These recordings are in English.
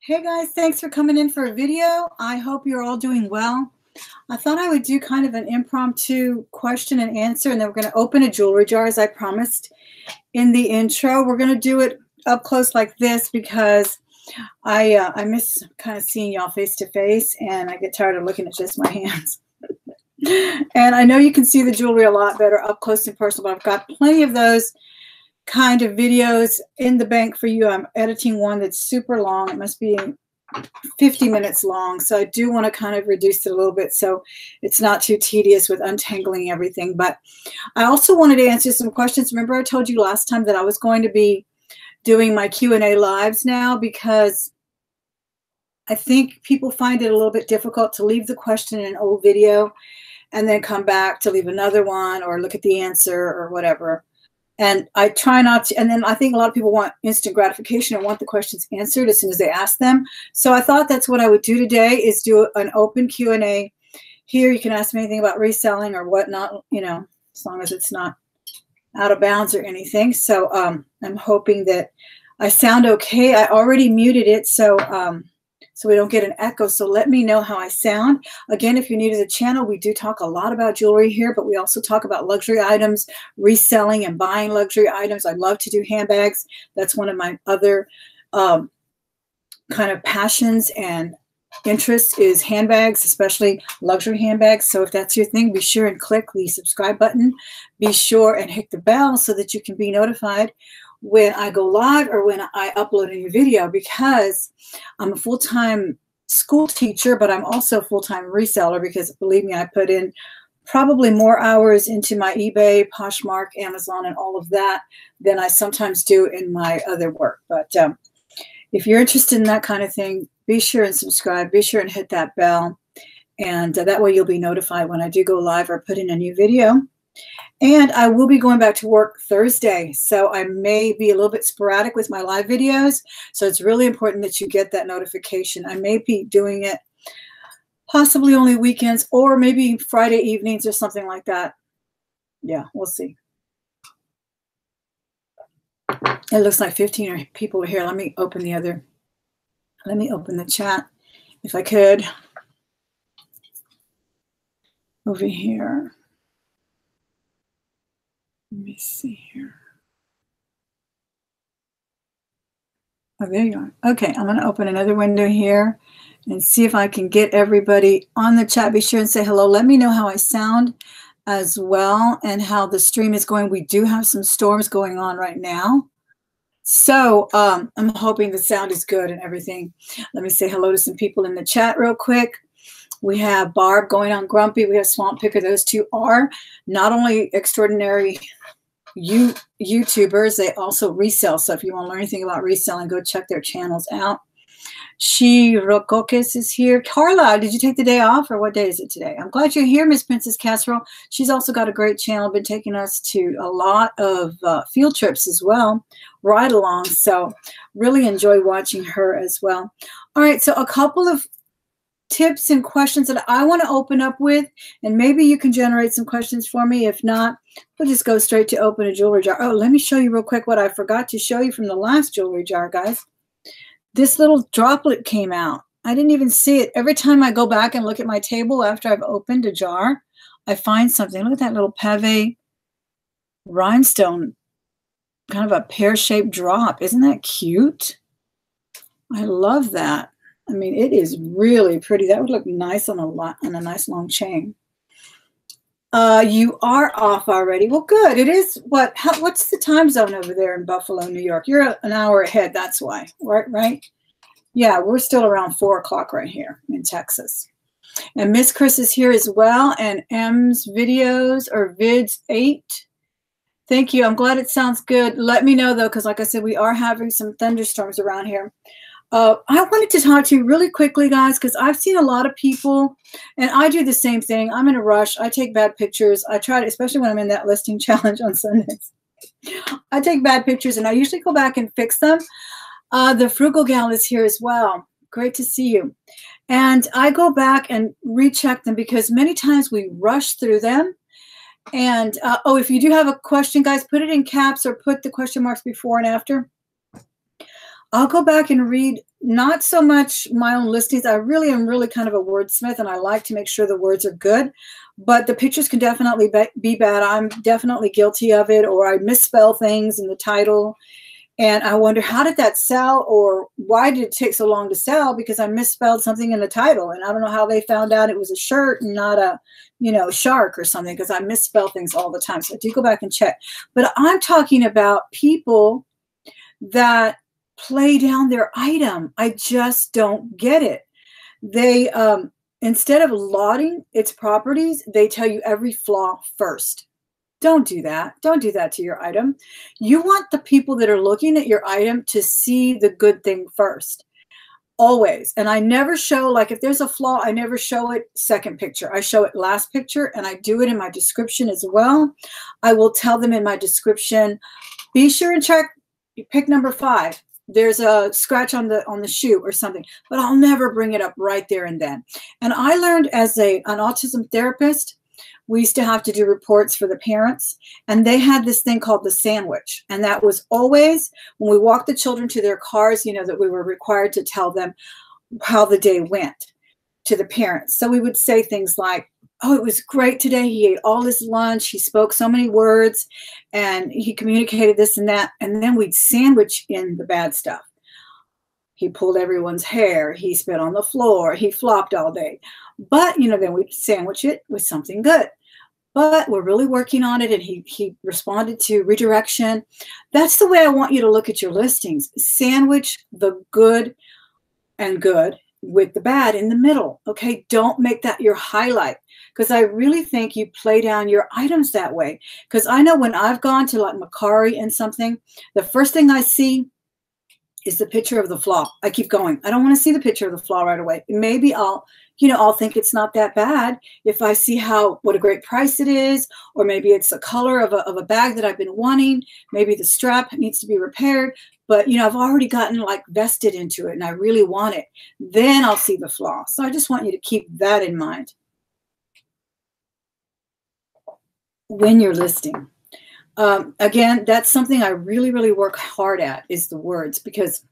Hey guys, thanks for coming in for a video. I hope you're all doing well. I thought I would do kind of an impromptu question and answer, and then we're going to open a jewelry jar as I promised in the intro. We're going to do it up close like this because I uh, I miss kind of seeing y'all face to face, and I get tired of looking at just my hands. and I know you can see the jewelry a lot better up close and personal, but I've got plenty of those kind of videos in the bank for you. I'm editing one that's super long. It must be 50 minutes long. So I do want to kind of reduce it a little bit so it's not too tedious with untangling everything. But I also wanted to answer some questions. Remember I told you last time that I was going to be doing my Q&A lives now because I think people find it a little bit difficult to leave the question in an old video and then come back to leave another one or look at the answer or whatever. And I try not to, and then I think a lot of people want instant gratification and want the questions answered as soon as they ask them. So I thought that's what I would do today is do an open Q&A. Here you can ask me anything about reselling or whatnot, you know, as long as it's not out of bounds or anything. So um, I'm hoping that I sound okay. I already muted it, so um, so we don't get an echo. So let me know how I sound. Again, if you're new to the channel, we do talk a lot about jewelry here, but we also talk about luxury items, reselling and buying luxury items. I love to do handbags. That's one of my other um, kind of passions and interests is handbags, especially luxury handbags. So if that's your thing, be sure and click the subscribe button. Be sure and hit the bell so that you can be notified when I go live or when I upload a new video because I'm a full-time school teacher, but I'm also a full-time reseller because believe me, I put in probably more hours into my eBay, Poshmark, Amazon, and all of that than I sometimes do in my other work. But um, if you're interested in that kind of thing, be sure and subscribe. Be sure and hit that bell. And uh, that way you'll be notified when I do go live or put in a new video. And I will be going back to work Thursday. So I may be a little bit sporadic with my live videos. So it's really important that you get that notification. I may be doing it possibly only weekends or maybe Friday evenings or something like that. Yeah, we'll see. It looks like 15 people are here. Let me open the other, let me open the chat if I could. Over here. Let me see here. Oh, there you are. Okay, I'm going to open another window here and see if I can get everybody on the chat. Be sure and say hello. Let me know how I sound as well and how the stream is going. We do have some storms going on right now. So um, I'm hoping the sound is good and everything. Let me say hello to some people in the chat real quick. We have Barb going on Grumpy. We have Swamp Picker. Those two are not only extraordinary you YouTubers, they also resell. So if you want to learn anything about reselling, go check their channels out. She Rokokis is here. Carla, did you take the day off or what day is it today? I'm glad you're here, Miss Princess Casserole. She's also got a great channel, been taking us to a lot of uh, field trips as well, ride along. So really enjoy watching her as well. All right, so a couple of tips and questions that I want to open up with, and maybe you can generate some questions for me. If not, we'll just go straight to open a jewelry jar. Oh, let me show you real quick what I forgot to show you from the last jewelry jar, guys. This little droplet came out. I didn't even see it. Every time I go back and look at my table after I've opened a jar, I find something. Look at that little pave rhinestone, kind of a pear-shaped drop. Isn't that cute? I love that. I mean, it is really pretty. That would look nice on a lot on a nice long chain. Uh, you are off already. Well, good. It is what? How, what's the time zone over there in Buffalo, New York? You're an hour ahead. That's why, right? Right? Yeah, we're still around four o'clock right here in Texas. And Miss Chris is here as well. And M's videos or vids eight. Thank you. I'm glad it sounds good. Let me know though, because like I said, we are having some thunderstorms around here. Uh, I wanted to talk to you really quickly, guys, because I've seen a lot of people, and I do the same thing. I'm in a rush. I take bad pictures. I try to, especially when I'm in that listing challenge on Sundays. I take bad pictures, and I usually go back and fix them. Uh, the Frugal Gal is here as well. Great to see you. And I go back and recheck them because many times we rush through them. And uh, oh, if you do have a question, guys, put it in caps or put the question marks before and after I'll go back and read not so much my own listings. I really am really kind of a wordsmith and I like to make sure the words are good. But the pictures can definitely be bad. I'm definitely guilty of it, or I misspell things in the title. And I wonder how did that sell, or why did it take so long to sell? Because I misspelled something in the title, and I don't know how they found out it was a shirt and not a, you know, shark or something. Because I misspell things all the time, so I do go back and check. But I'm talking about people that play down their item. I just don't get it. They, um, instead of lauding its properties, they tell you every flaw first. Don't do that. Don't do that to your item. You want the people that are looking at your item to see the good thing first. Always. And I never show, like, if there's a flaw, I never show it second picture. I show it last picture and I do it in my description as well. I will tell them in my description, be sure and check, pick number five there's a scratch on the on the shoe or something but i'll never bring it up right there and then. And i learned as a an autism therapist we used to have to do reports for the parents and they had this thing called the sandwich and that was always when we walked the children to their cars you know that we were required to tell them how the day went to the parents. So we would say things like oh, it was great today. He ate all his lunch. He spoke so many words and he communicated this and that. And then we'd sandwich in the bad stuff. He pulled everyone's hair. He spit on the floor. He flopped all day. But, you know, then we'd sandwich it with something good. But we're really working on it. And he, he responded to redirection. That's the way I want you to look at your listings. Sandwich the good and good with the bad in the middle. Okay. Don't make that your highlight because I really think you play down your items that way. Because I know when I've gone to like Mercari and something, the first thing I see is the picture of the flaw. I keep going. I don't want to see the picture of the flaw right away. Maybe I'll, you know, I'll think it's not that bad if I see how what a great price it is, or maybe it's the color of a, of a bag that I've been wanting. Maybe the strap needs to be repaired, but you know, I've already gotten like vested into it and I really want it. Then I'll see the flaw. So I just want you to keep that in mind. When you're listing. Um, again, that's something I really, really work hard at is the words because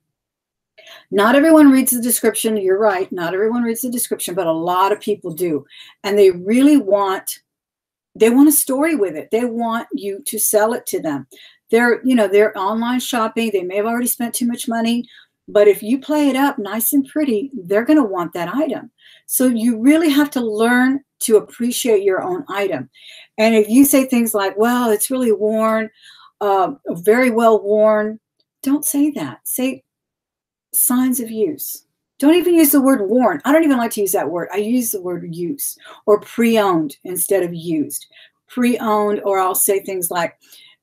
not everyone reads the description. You're right. Not everyone reads the description, but a lot of people do. And they really want, they want a story with it. They want you to sell it to them. They're, you know, they're online shopping. They may have already spent too much money, but if you play it up nice and pretty, they're going to want that item. So you really have to learn to appreciate your own item. And if you say things like, well, it's really worn, uh, very well worn, don't say that. Say signs of use. Don't even use the word worn. I don't even like to use that word. I use the word use or pre owned instead of used. Pre owned, or I'll say things like,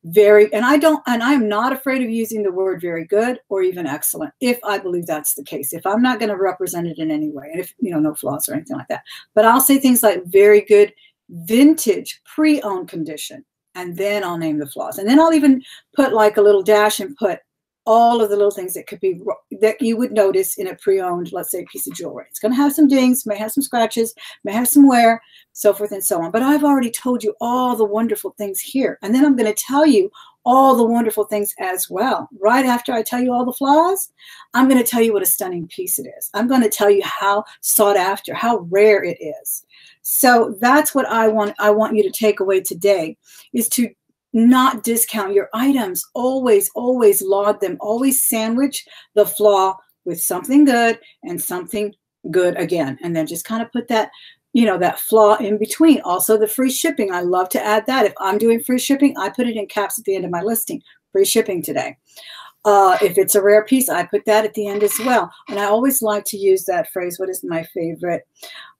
very and i don't and i'm not afraid of using the word very good or even excellent if i believe that's the case if i'm not going to represent it in any way and if you know no flaws or anything like that but i'll say things like very good vintage pre-owned condition and then i'll name the flaws and then i'll even put like a little dash and put all of the little things that could be that you would notice in a pre-owned, let's say, piece of jewelry. It's going to have some dings, may have some scratches, may have some wear, so forth and so on. But I've already told you all the wonderful things here, and then I'm going to tell you all the wonderful things as well. Right after I tell you all the flaws, I'm going to tell you what a stunning piece it is. I'm going to tell you how sought after, how rare it is. So that's what I want. I want you to take away today is to not discount your items. Always, always laud them. Always sandwich the flaw with something good and something good again. And then just kind of put that, you know, that flaw in between. Also, the free shipping. I love to add that. If I'm doing free shipping, I put it in caps at the end of my listing. Free shipping today. Uh, if it's a rare piece, I put that at the end as well. And I always like to use that phrase. What is my favorite?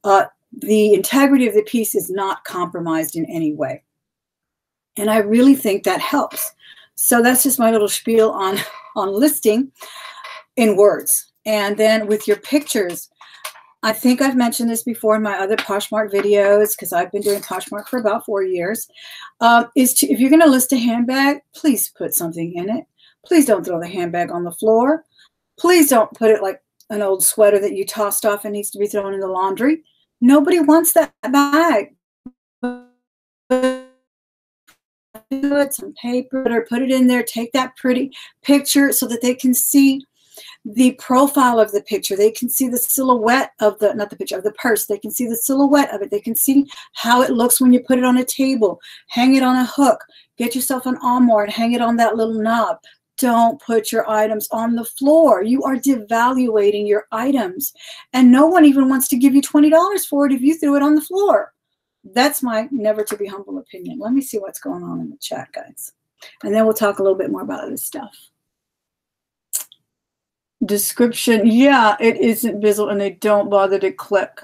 Uh, the integrity of the piece is not compromised in any way. And I really think that helps. So that's just my little spiel on, on listing in words. And then with your pictures, I think I've mentioned this before in my other Poshmark videos because I've been doing Poshmark for about four years. Um, is to, if you're going to list a handbag, please put something in it. Please don't throw the handbag on the floor. Please don't put it like an old sweater that you tossed off and needs to be thrown in the laundry. Nobody wants that bag it, some paper, or put it in there, take that pretty picture so that they can see the profile of the picture. They can see the silhouette of the, not the picture, of the purse. They can see the silhouette of it. They can see how it looks when you put it on a table. Hang it on a hook. Get yourself an armoire and hang it on that little knob. Don't put your items on the floor. You are devaluating your items. And no one even wants to give you $20 for it if you threw it on the floor. That's my never to be humble opinion. Let me see what's going on in the chat, guys. And then we'll talk a little bit more about this stuff. Description. Yeah, it isn't visible and they don't bother to click.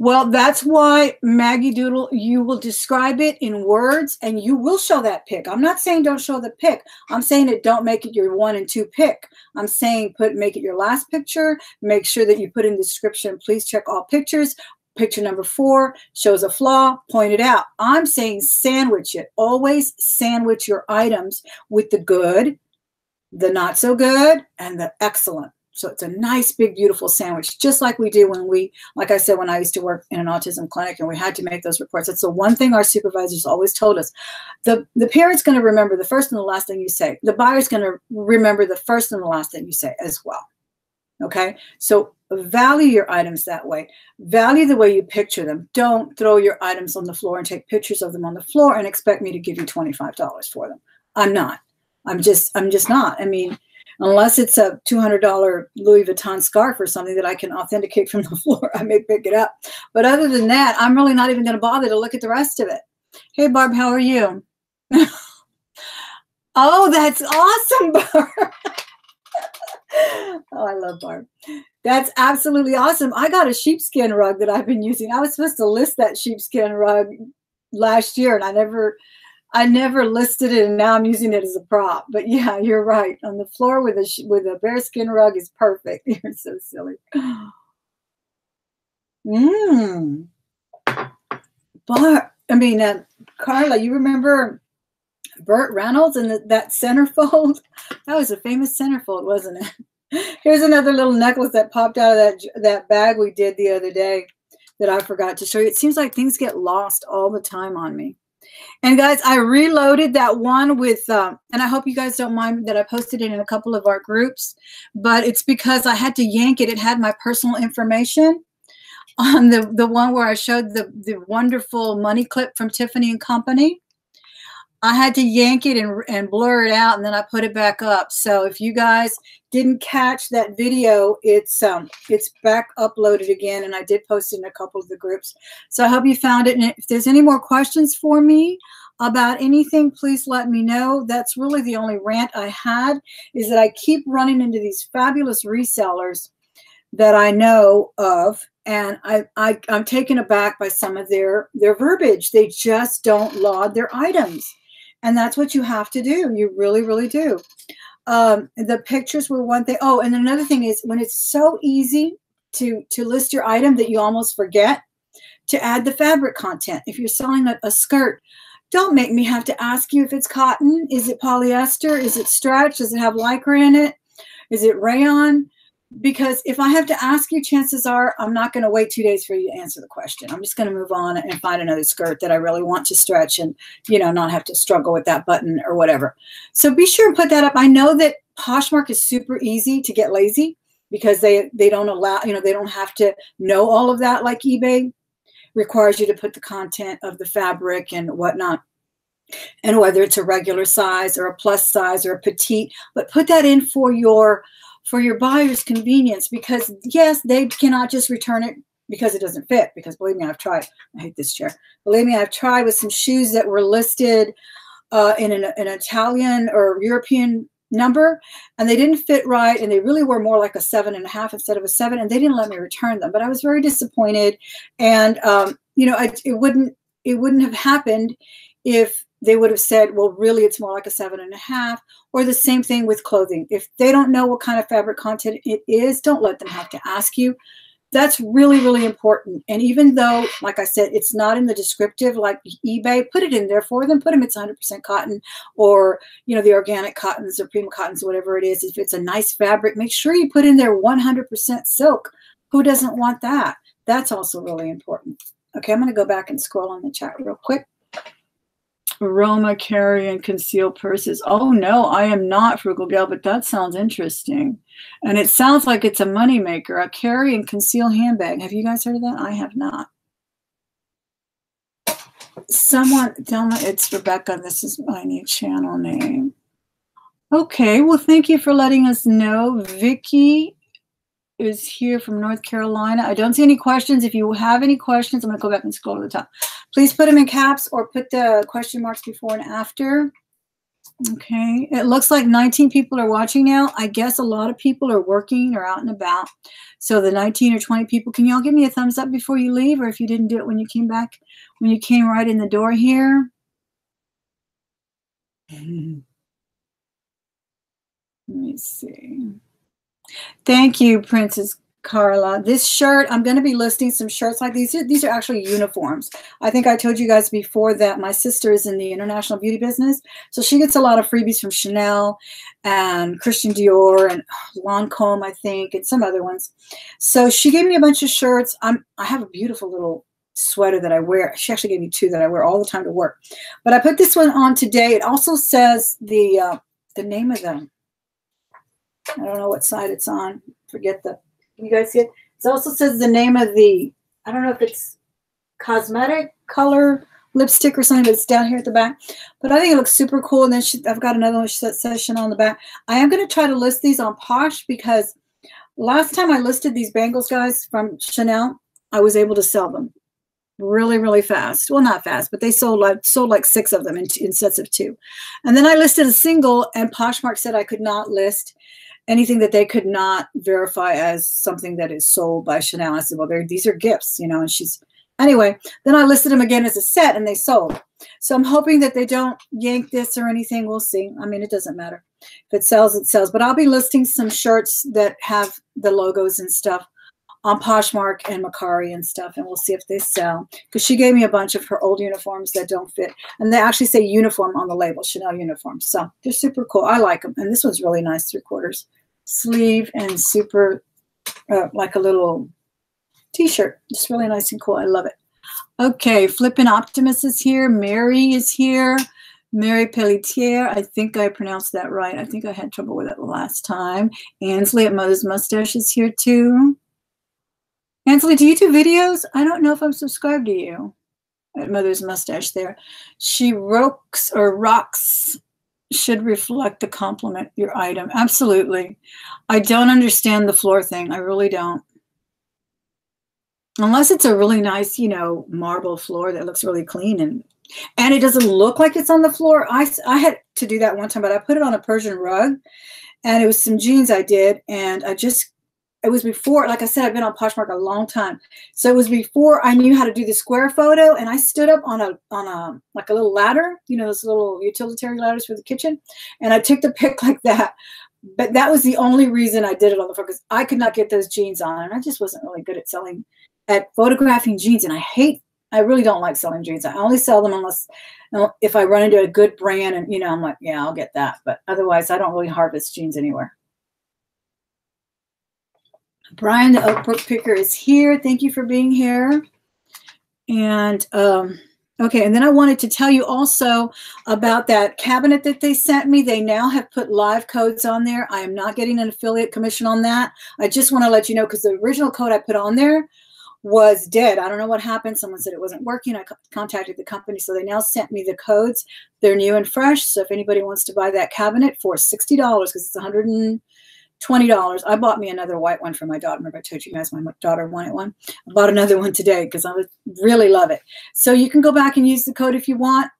Well, that's why Maggie Doodle, you will describe it in words and you will show that pick. I'm not saying don't show the pick. I'm saying it don't make it your one and two pick. I'm saying put make it your last picture. Make sure that you put in the description, please check all pictures. Picture number four shows a flaw, point it out. I'm saying sandwich it. Always sandwich your items with the good, the not so good, and the excellent. So it's a nice, big, beautiful sandwich, just like we do when we, like I said, when I used to work in an autism clinic and we had to make those reports. That's the one thing our supervisors always told us. The, the parent's going to remember the first and the last thing you say. The buyer's going to remember the first and the last thing you say as well. Okay, so value your items that way. Value the way you picture them. Don't throw your items on the floor and take pictures of them on the floor and expect me to give you $25 for them. I'm not. I'm just, I'm just not. I mean, unless it's a $200 Louis Vuitton scarf or something that I can authenticate from the floor, I may pick it up. But other than that, I'm really not even going to bother to look at the rest of it. Hey, Barb, how are you? oh, that's awesome, Barb. oh, I love Barb. That's absolutely awesome. I got a sheepskin rug that I've been using. I was supposed to list that sheepskin rug last year and I never I never listed it, and now I'm using it as a prop. But yeah, you're right. On the floor with a with a bearskin rug is perfect. You're so silly. Mmm. But I mean, uh, Carla, you remember Burt Reynolds and the, that centerfold? That was a famous centerfold, wasn't it? Here's another little necklace that popped out of that that bag we did the other day that I forgot to show you. It seems like things get lost all the time on me. And guys, I reloaded that one with, um, and I hope you guys don't mind that I posted it in a couple of our groups, but it's because I had to yank it. It had my personal information on the, the one where I showed the, the wonderful money clip from Tiffany and Company. I had to yank it and, and blur it out and then I put it back up. So if you guys didn't catch that video, it's um it's back uploaded again and I did post it in a couple of the groups. So I hope you found it. And if there's any more questions for me about anything, please let me know. That's really the only rant I had is that I keep running into these fabulous resellers that I know of and I, I I'm taken aback by some of their their verbiage. They just don't laud their items. And that's what you have to do. You really, really do. Um, the pictures were one thing. Oh, and another thing is when it's so easy to, to list your item that you almost forget to add the fabric content. If you're selling a, a skirt, don't make me have to ask you if it's cotton. Is it polyester? Is it stretch? Does it have lycra in it? Is it rayon? Because if I have to ask you, chances are I'm not going to wait two days for you to answer the question. I'm just going to move on and find another skirt that I really want to stretch and, you know, not have to struggle with that button or whatever. So be sure and put that up. I know that Poshmark is super easy to get lazy because they, they don't allow, you know, they don't have to know all of that like eBay requires you to put the content of the fabric and whatnot and whether it's a regular size or a plus size or a petite, but put that in for your for your buyer's convenience because yes, they cannot just return it because it doesn't fit. Because believe me, I've tried. I hate this chair. Believe me, I've tried with some shoes that were listed uh, in an, an Italian or European number and they didn't fit right and they really were more like a seven and a half instead of a seven and they didn't let me return them but i was very disappointed and um, you know I, it wouldn't it wouldn't have happened if they would have said, well, really, it's more like a seven and a half. Or the same thing with clothing. If they don't know what kind of fabric content it is, don't let them have to ask you. That's really, really important. And even though, like I said, it's not in the descriptive like eBay, put it in there for them. Put them it's 100% cotton or, you know, the organic cottons or Prima cottons, whatever it is. If it's a nice fabric, make sure you put in there 100% silk. Who doesn't want that? That's also really important. Okay, I'm going to go back and scroll on the chat real quick. Aroma, carry, and conceal purses. Oh no, I am not frugal gal, but that sounds interesting. And it sounds like it's a moneymaker, a carry and conceal handbag. Have you guys heard of that? I have not. Someone tell me it's Rebecca. This is my new channel name. Okay, well, thank you for letting us know. Vicky is here from North Carolina. I don't see any questions. If you have any questions, I'm going to go back and scroll to the top. Please put them in caps or put the question marks before and after. Okay, it looks like 19 people are watching now. I guess a lot of people are working or out and about. So the 19 or 20 people, can y'all give me a thumbs up before you leave or if you didn't do it when you came back, when you came right in the door here? Let me see. Thank you, Princess Carla. This shirt, I'm going to be listing some shirts like these. These are actually uniforms. I think I told you guys before that my sister is in the international beauty business. So she gets a lot of freebies from Chanel and Christian Dior and Lancome, I think, and some other ones. So she gave me a bunch of shirts. I'm, I have a beautiful little sweater that I wear. She actually gave me two that I wear all the time to work. But I put this one on today. It also says the uh, the name of them I don't know what side it's on. Forget the. Can you guys see it? It also says the name of the. I don't know if it's cosmetic color lipstick or something, but it's down here at the back. But I think it looks super cool. And then she, I've got another one Chanel on the back. I am going to try to list these on Posh because last time I listed these bangles, guys, from Chanel, I was able to sell them really, really fast. Well, not fast, but they sold like sold like six of them in, in sets of two. And then I listed a single, and Poshmark said I could not list anything that they could not verify as something that is sold by Chanel. I said, well, these are gifts, you know, and she's, anyway, then I listed them again as a set and they sold. So I'm hoping that they don't yank this or anything. We'll see. I mean, it doesn't matter. If it sells, it sells. But I'll be listing some shirts that have the logos and stuff on Poshmark and Mercari and stuff, and we'll see if they sell. Because she gave me a bunch of her old uniforms that don't fit, and they actually say uniform on the label, Chanel uniforms. So they're super cool. I like them, and this one's really nice, three quarters sleeve and super uh, like a little t-shirt. It's really nice and cool. I love it. Okay, Flippin' Optimus is here. Mary is here. Mary Pelletier, I think I pronounced that right. I think I had trouble with it last time. Ansley at Mother's Mustache is here too. Ansley, do you do videos? I don't know if I'm subscribed to you at Mother's Mustache there. She rocks or rocks should reflect the compliment your item. Absolutely. I don't understand the floor thing. I really don't. Unless it's a really nice, you know, marble floor that looks really clean and and it doesn't look like it's on the floor. I, I had to do that one time, but I put it on a Persian rug and it was some jeans I did and I just it was before, like I said, I've been on Poshmark a long time. So it was before I knew how to do the square photo. And I stood up on a on a like a little ladder, you know, those little utilitarian ladders for the kitchen. And I took the pic like that. But that was the only reason I did it on the floor because I could not get those jeans on. And I just wasn't really good at selling at photographing jeans. And I hate I really don't like selling jeans. I only sell them unless if I run into a good brand and you know, I'm like, yeah, I'll get that. But otherwise I don't really harvest jeans anywhere. Brian, the Oak Brook Picker, is here. Thank you for being here. And um, okay, and then I wanted to tell you also about that cabinet that they sent me. They now have put live codes on there. I am not getting an affiliate commission on that. I just want to let you know because the original code I put on there was dead. I don't know what happened. Someone said it wasn't working. I contacted the company, so they now sent me the codes. They're new and fresh. So if anybody wants to buy that cabinet for sixty dollars, because it's one hundred and $20. I bought me another white one for my daughter. Remember I told you guys my daughter wanted one? I bought another one today because I really love it. So you can go back and use the code if you want.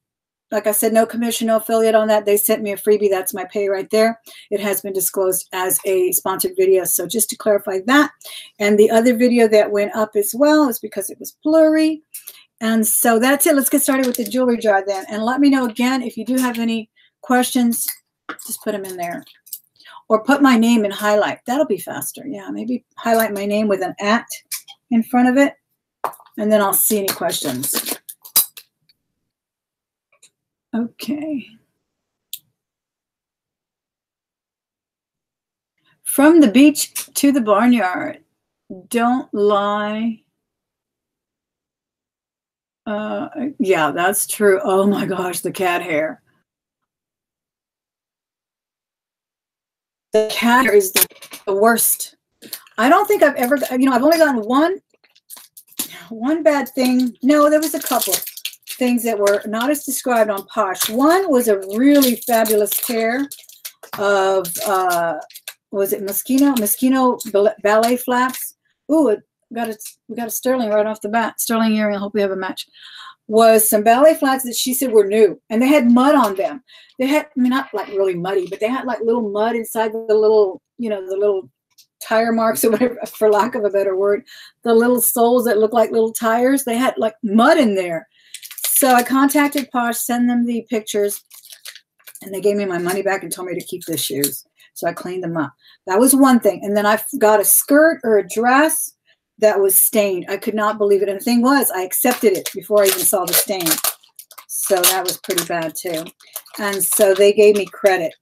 Like I said, no commission, no affiliate on that. They sent me a freebie. That's my pay right there. It has been disclosed as a sponsored video. So just to clarify that. And the other video that went up as well is because it was blurry. And so that's it. Let's get started with the jewelry jar then. And let me know again if you do have any questions, just put them in there or put my name in highlight. That'll be faster. Yeah, maybe highlight my name with an at in front of it, and then I'll see any questions. Okay. From the beach to the barnyard. Don't lie. Uh, yeah, that's true. Oh my gosh, the cat hair. The cat is the, the worst. I don't think I've ever, you know, I've only gotten one, one bad thing. No, there was a couple things that were not as described on Posh. One was a really fabulous pair of, uh, was it Moschino? Moschino ballet flaps. Ooh, it got a, we got a sterling right off the bat. Sterling earring. I hope we have a match. Was some ballet flats that she said were new, and they had mud on them. They had, I mean, not like really muddy, but they had like little mud inside the little, you know, the little tire marks or whatever, for lack of a better word. The little soles that look like little tires. They had like mud in there. So I contacted Posh, send them the pictures, and they gave me my money back and told me to keep the shoes. So I cleaned them up. That was one thing. And then I got a skirt or a dress that was stained. I could not believe it. And the thing was, I accepted it before I even saw the stain. So that was pretty bad too. And so they gave me credit.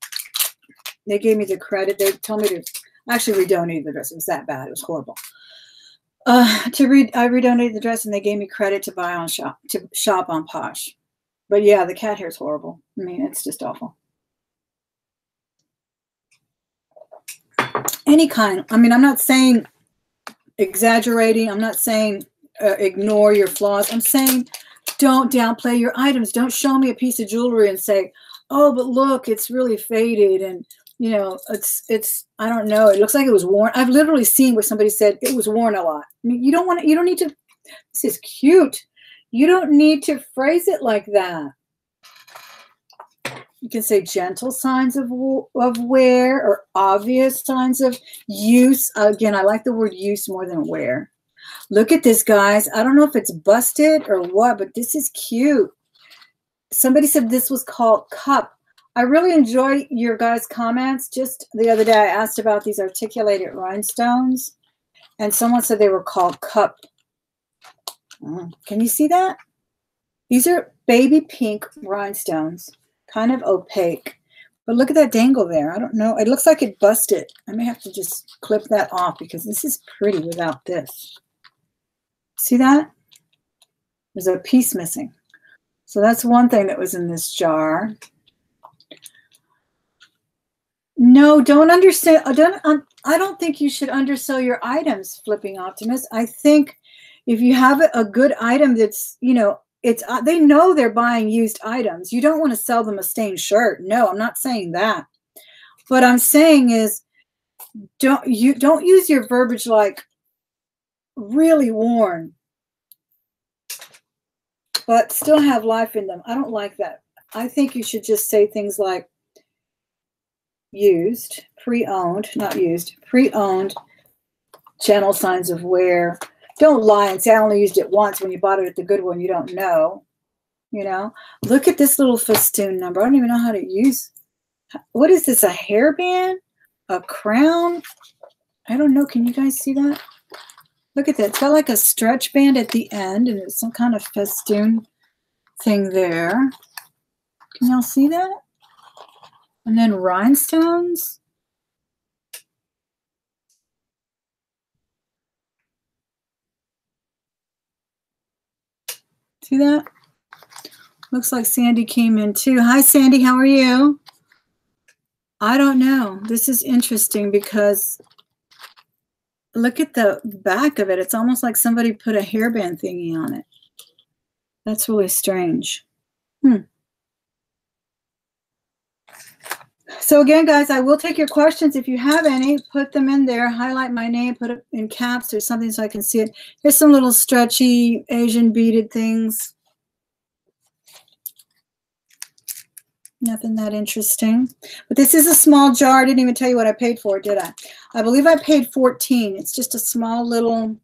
They gave me the credit. They told me to actually redonate the dress. It was that bad. It was horrible. Uh, to read, I redonated the dress and they gave me credit to buy on shop to shop on Posh. But yeah, the cat hair is horrible. I mean, it's just awful. Any kind. I mean, I'm not saying exaggerating. I'm not saying uh, ignore your flaws. I'm saying don't downplay your items. Don't show me a piece of jewelry and say, "Oh, but look, it's really faded and you know, it's it's I don't know. It looks like it was worn. I've literally seen where somebody said it was worn a lot. I mean, you don't want to, you don't need to this is cute. You don't need to phrase it like that. You can say gentle signs of, of wear or obvious signs of use. Again, I like the word use more than wear. Look at this, guys. I don't know if it's busted or what, but this is cute. Somebody said this was called cup. I really enjoy your guys' comments. Just the other day, I asked about these articulated rhinestones, and someone said they were called cup. Mm, can you see that? These are baby pink rhinestones kind of opaque. But look at that dangle there. I don't know. It looks like it busted. I may have to just clip that off because this is pretty without this. See that? There's a piece missing. So that's one thing that was in this jar. No, don't understand. I uh, don't, I don't think you should undersell your items, Flipping Optimist. I think if you have a good item that's, you know, it's uh, they know they're buying used items. You don't want to sell them a stained shirt. No, I'm not saying that. What I'm saying is don't you don't use your verbiage like really worn but still have life in them. I don't like that. I think you should just say things like used, pre-owned, not used, pre-owned, channel signs of wear, don't lie and say I only used it once when you bought it at the Goodwill you don't know. You know, look at this little festoon number. I don't even know how to use. What is this? A hairband? A crown? I don't know. Can you guys see that? Look at that. It's got like a stretch band at the end and it's some kind of festoon thing there. Can y'all see that? And then rhinestones. See that? Looks like Sandy came in too. Hi, Sandy. How are you? I don't know. This is interesting because look at the back of it. It's almost like somebody put a hairband thingy on it. That's really strange. Hmm. So again, guys, I will take your questions. If you have any, put them in there. Highlight my name, put it in caps or something so I can see it. Here's some little stretchy Asian beaded things. Nothing that interesting. But this is a small jar. I didn't even tell you what I paid for, did I? I believe I paid 14. It's just a small little...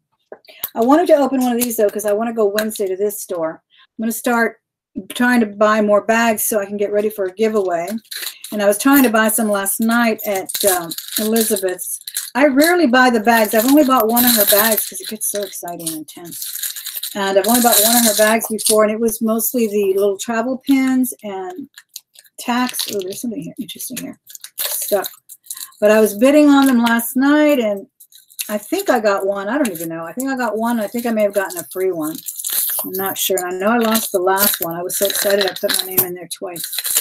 I wanted to open one of these, though, because I want to go Wednesday to this store. I'm going to start trying to buy more bags so I can get ready for a giveaway. And I was trying to buy some last night at um, Elizabeth's. I rarely buy the bags. I've only bought one of her bags because it gets so exciting and intense. And I've only bought one of her bags before, and it was mostly the little travel pins and tacks. Oh, there's something here interesting here. Stuff. But I was bidding on them last night, and I think I got one. I don't even know. I think I got one. I think I may have gotten a free one. I'm not sure. And I know I lost the last one. I was so excited I put my name in there twice.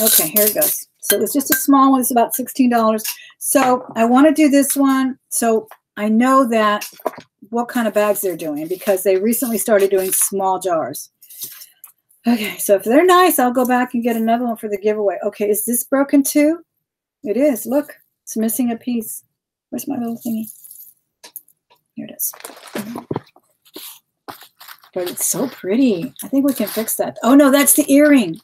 Okay, here it goes. So it was just a small one. It's about $16. So I want to do this one. So I know that what kind of bags they're doing because they recently started doing small jars. Okay, so if they're nice, I'll go back and get another one for the giveaway. Okay, is this broken too? It is. Look, it's missing a piece. Where's my little thingy? Here it is. But it's so pretty. I think we can fix that. Oh, no, that's the earring.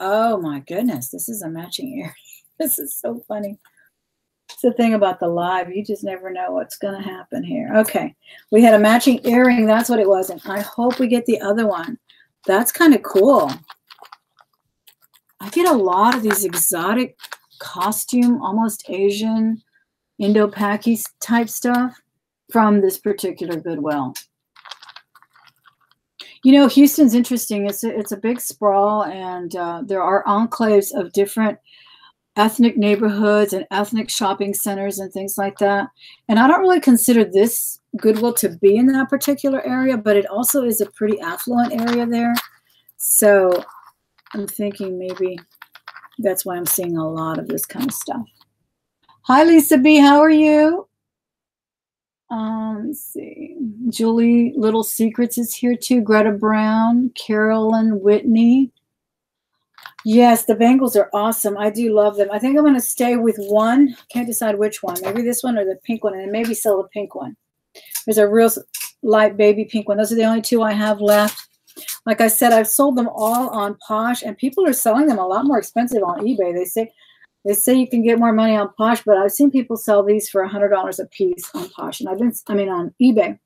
Oh, my goodness. This is a matching earring. This is so funny. It's the thing about the live. You just never know what's going to happen here. Okay. We had a matching earring. That's what it was. And I hope we get the other one. That's kind of cool. I get a lot of these exotic costume, almost Asian, Indo-Paki type stuff from this particular Goodwill. You know, Houston's interesting. It's a, it's a big sprawl, and uh, there are enclaves of different ethnic neighborhoods and ethnic shopping centers and things like that. And I don't really consider this Goodwill to be in that particular area, but it also is a pretty affluent area there. So I'm thinking maybe that's why I'm seeing a lot of this kind of stuff. Hi, Lisa B. How are you? Um, let's see. Julie Little Secrets is here too. Greta Brown, Carolyn Whitney. Yes, the bangles are awesome. I do love them. I think I'm going to stay with one. Can't decide which one. Maybe this one or the pink one, and then maybe sell the pink one. There's a real light baby pink one. Those are the only two I have left. Like I said, I've sold them all on Posh, and people are selling them a lot more expensive on eBay. They say they say you can get more money on Posh, but I've seen people sell these for $100 a piece on Posh. And I've been, I mean, on eBay.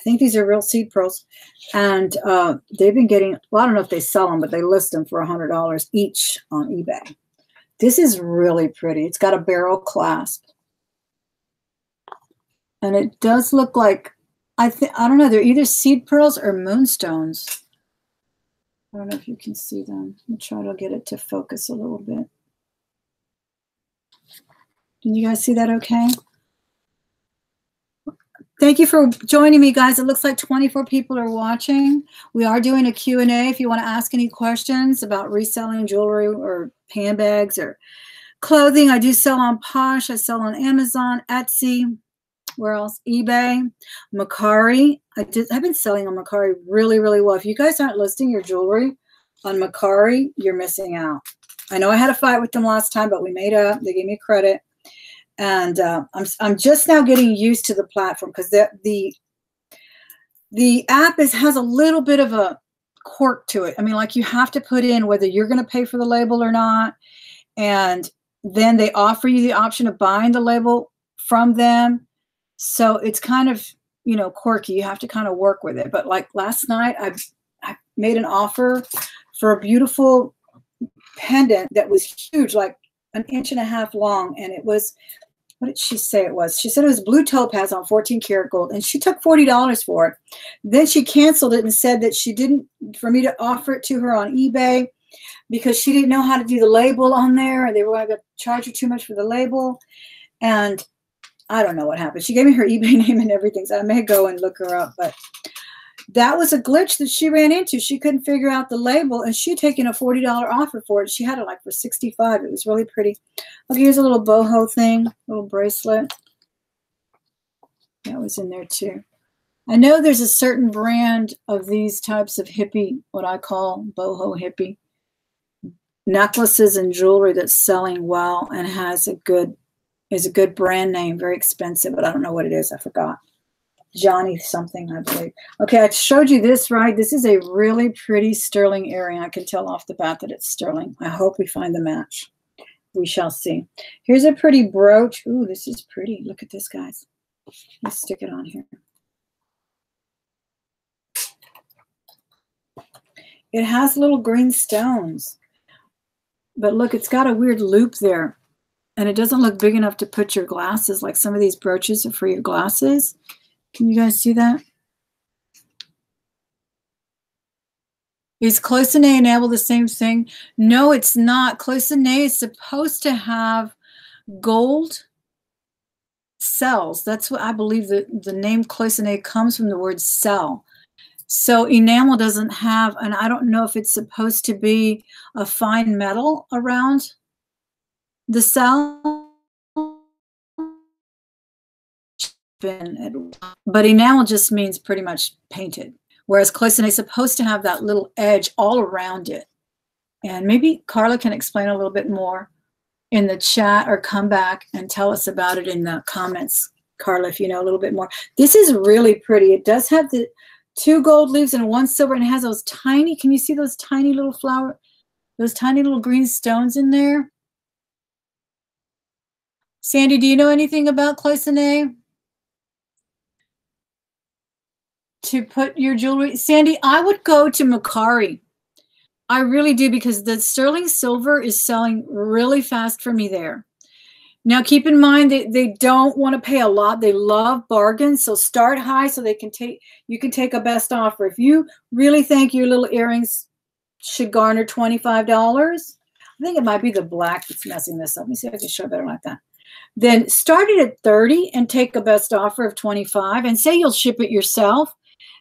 I think these are real seed pearls. And uh, they've been getting, well, I don't know if they sell them, but they list them for $100 each on eBay. This is really pretty. It's got a barrel clasp. And it does look like, I think, I don't know, they're either seed pearls or moonstones. I don't know if you can see them. I'll try to get it to focus a little bit. Can you guys see that okay? Thank you for joining me, guys. It looks like 24 people are watching. We are doing a Q&A if you want to ask any questions about reselling jewelry or handbags or clothing. I do sell on Posh. I sell on Amazon, Etsy, where else? eBay, Mercari. I did, I've been selling on Mercari really, really well. If you guys aren't listing your jewelry on Mercari, you're missing out. I know I had a fight with them last time, but we made up. They gave me credit and uh, I'm I'm just now getting used to the platform because the the the app is has a little bit of a quirk to it. I mean, like you have to put in whether you're going to pay for the label or not, and then they offer you the option of buying the label from them. So it's kind of you know quirky. You have to kind of work with it. But like last night, I I made an offer for a beautiful pendant that was huge, like an inch and a half long, and it was what did she say it was? She said it was blue topaz on 14 karat gold, and she took $40 for it. Then she canceled it and said that she didn't, for me to offer it to her on eBay because she didn't know how to do the label on there, and they were going to charge her too much for the label. And I don't know what happened. She gave me her eBay name and everything, so I may go and look her up. But that was a glitch that she ran into. She couldn't figure out the label, and she'd taken a $40 offer for it. She had it like for 65 It was really pretty. Okay, here's a little boho thing, little bracelet. That was in there too. I know there's a certain brand of these types of hippie, what I call boho hippie, necklaces and jewelry that's selling well and has a good, is a good brand name, very expensive, but I don't know what it is. I forgot. Johnny something, I believe. Okay, I showed you this, right? This is a really pretty sterling earring. I can tell off the bat that it's sterling. I hope we find the match. We shall see. Here's a pretty brooch. Ooh, this is pretty. Look at this, guys. Let's stick it on here. It has little green stones. But look, it's got a weird loop there. And it doesn't look big enough to put your glasses, like some of these brooches are for your glasses. Can you guys see that? Is cloisonne enamel the same thing? No, it's not. Cloisonne is supposed to have gold cells. That's what I believe that the name cloisonne comes from the word cell. So enamel doesn't have, and I don't know if it's supposed to be a fine metal around the cell. But enamel just means pretty much painted. Whereas cloisonne is supposed to have that little edge all around it. And maybe Carla can explain a little bit more in the chat or come back and tell us about it in the comments, Carla, if you know a little bit more. This is really pretty. It does have the two gold leaves and one silver and it has those tiny, can you see those tiny little flower, those tiny little green stones in there? Sandy, do you know anything about cloisonne? To put your jewelry, Sandy, I would go to Mercari. I really do because the sterling silver is selling really fast for me there. Now, keep in mind that they don't want to pay a lot. They love bargains. So start high so they can take, you can take a best offer. If you really think your little earrings should garner $25, I think it might be the black that's messing this up. Let me see if I can show better like that. Then start it at 30 and take a best offer of 25 and say you'll ship it yourself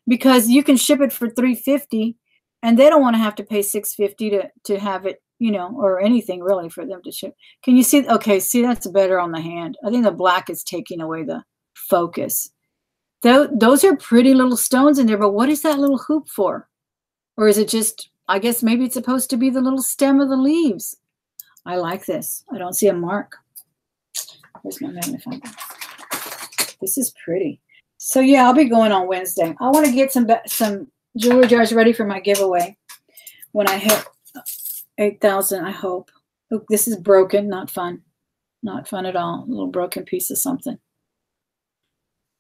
because you can ship it for 350 and they don't want to have to pay 650 to, to have it you know, or anything really for them to ship. Can you see? Okay, see, that's better on the hand. I think the black is taking away the focus. Th those are pretty little stones in there, but what is that little hoop for? Or is it just, I guess maybe it's supposed to be the little stem of the leaves. I like this. I don't see a mark. Where's my magnifying? This is pretty. So yeah, I'll be going on Wednesday. I want to get some some jewelry jars ready for my giveaway when I hit uh, 8,000, I hope. Look, this is broken, not fun. Not fun at all. A little broken piece of something.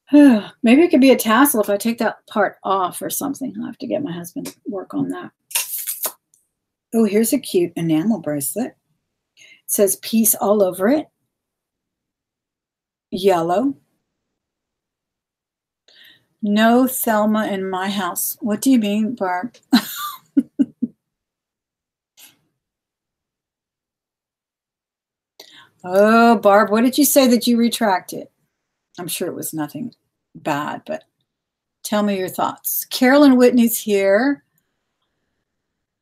Maybe it could be a tassel if I take that part off or something. I'll have to get my husband to work on that. Oh, here's a cute enamel bracelet. It says peace all over it. Yellow. No Thelma in my house. What do you mean, Barb? Oh, Barb, what did you say that you retracted? I'm sure it was nothing bad, but tell me your thoughts. Carolyn Whitney's here.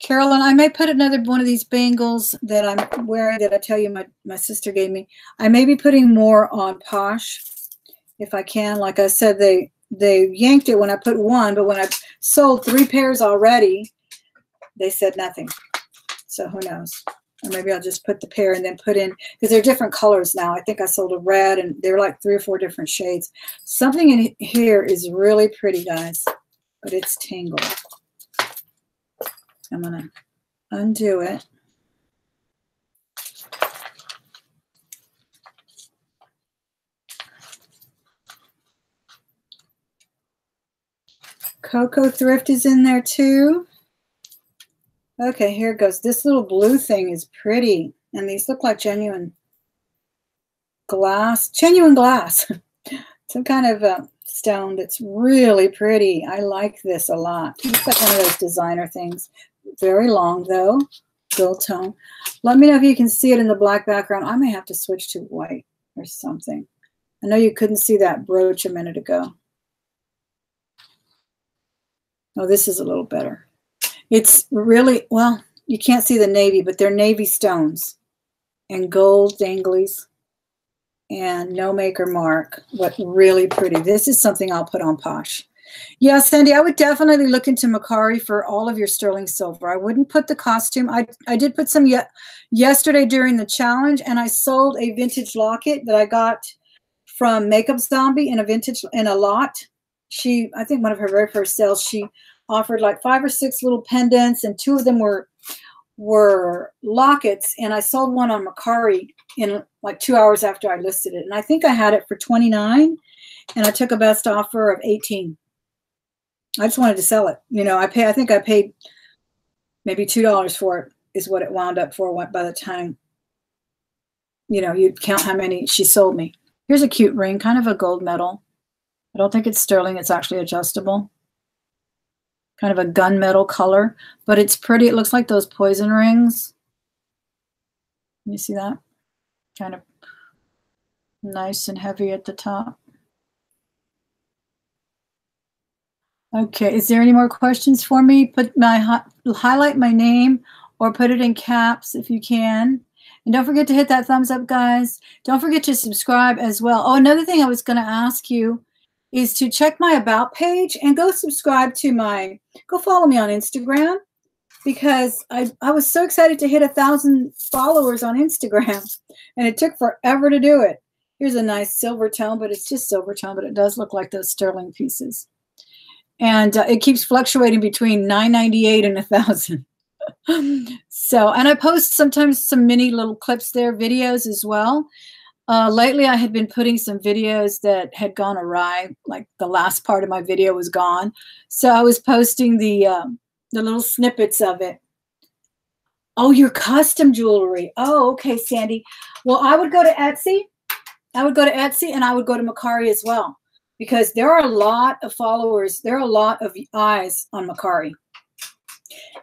Carolyn, I may put another one of these bangles that I'm wearing that I tell you my, my sister gave me. I may be putting more on Posh if I can. Like I said, they they yanked it when I put one, but when I sold three pairs already, they said nothing. So who knows? or maybe I'll just put the pair and then put in, because they're different colors now. I think I sold a red and they're like three or four different shades. Something in here is really pretty, guys, but it's tangled. I'm to undo it. Coco Thrift is in there too. Okay, here it goes. This little blue thing is pretty. And these look like genuine glass, genuine glass. Some kind of uh, stone that's really pretty. I like this a lot. It's like one of those designer things. Very long though, gold tone. Let me know if you can see it in the black background. I may have to switch to white or something. I know you couldn't see that brooch a minute ago. Oh, this is a little better. It's really, well, you can't see the navy, but they're navy stones and gold danglies and no maker mark. What really pretty. This is something I'll put on Posh. Yeah, Sandy, I would definitely look into Mercari for all of your sterling silver. I wouldn't put the costume. I, I did put some ye yesterday during the challenge, and I sold a vintage locket that I got from Makeup Zombie in a vintage in a lot. She, I think one of her very first sales, she offered like five or six little pendants, and two of them were were lockets. And I sold one on Mercari in like two hours after I listed it. And I think I had it for 29 and I took a best offer of 18. I just wanted to sell it. You know, I pay I think I paid maybe two dollars for it is what it wound up for what by the time you know you count how many she sold me. Here's a cute ring, kind of a gold metal. I don't think it's sterling, it's actually adjustable kind of a gunmetal color, but it's pretty. It looks like those poison rings. You see that? Kind of Nice and heavy at the top. Okay, is there any more questions for me? Put my highlight my name or put it in caps if you can. And don't forget to hit that thumbs up, guys. Don't forget to subscribe as well. Oh, another thing I was going to ask you is to check my about page and go subscribe to my, go follow me on Instagram because I, I was so excited to hit a thousand followers on Instagram and it took forever to do it. Here's a nice silver tone, but it's just silver tone, but it does look like those sterling pieces. And uh, it keeps fluctuating between 998 and a thousand. so, and I post sometimes some mini little clips there, videos as well. Uh, lately, I had been putting some videos that had gone awry, like the last part of my video was gone. So I was posting the uh, the little snippets of it. Oh, your custom jewelry. Oh, okay, Sandy. Well, I would go to Etsy. I would go to Etsy and I would go to Mercari as well because there are a lot of followers. There are a lot of eyes on Mercari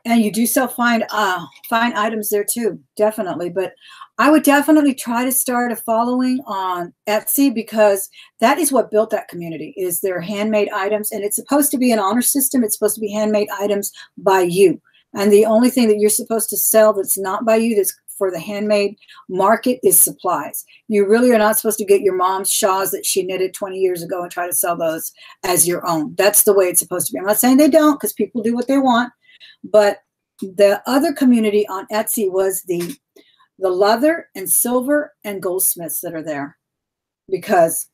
and you do sell fine uh, fine items there too, definitely. But I would definitely try to start a following on Etsy because that is what built that community is their handmade items, and it's supposed to be an honor system. It's supposed to be handmade items by you, and the only thing that you're supposed to sell that's not by you that's for the handmade market is supplies. You really are not supposed to get your mom's shawls that she knitted 20 years ago and try to sell those as your own. That's the way it's supposed to be. I'm not saying they don't because people do what they want. But the other community on Etsy was the the leather and silver and goldsmiths that are there because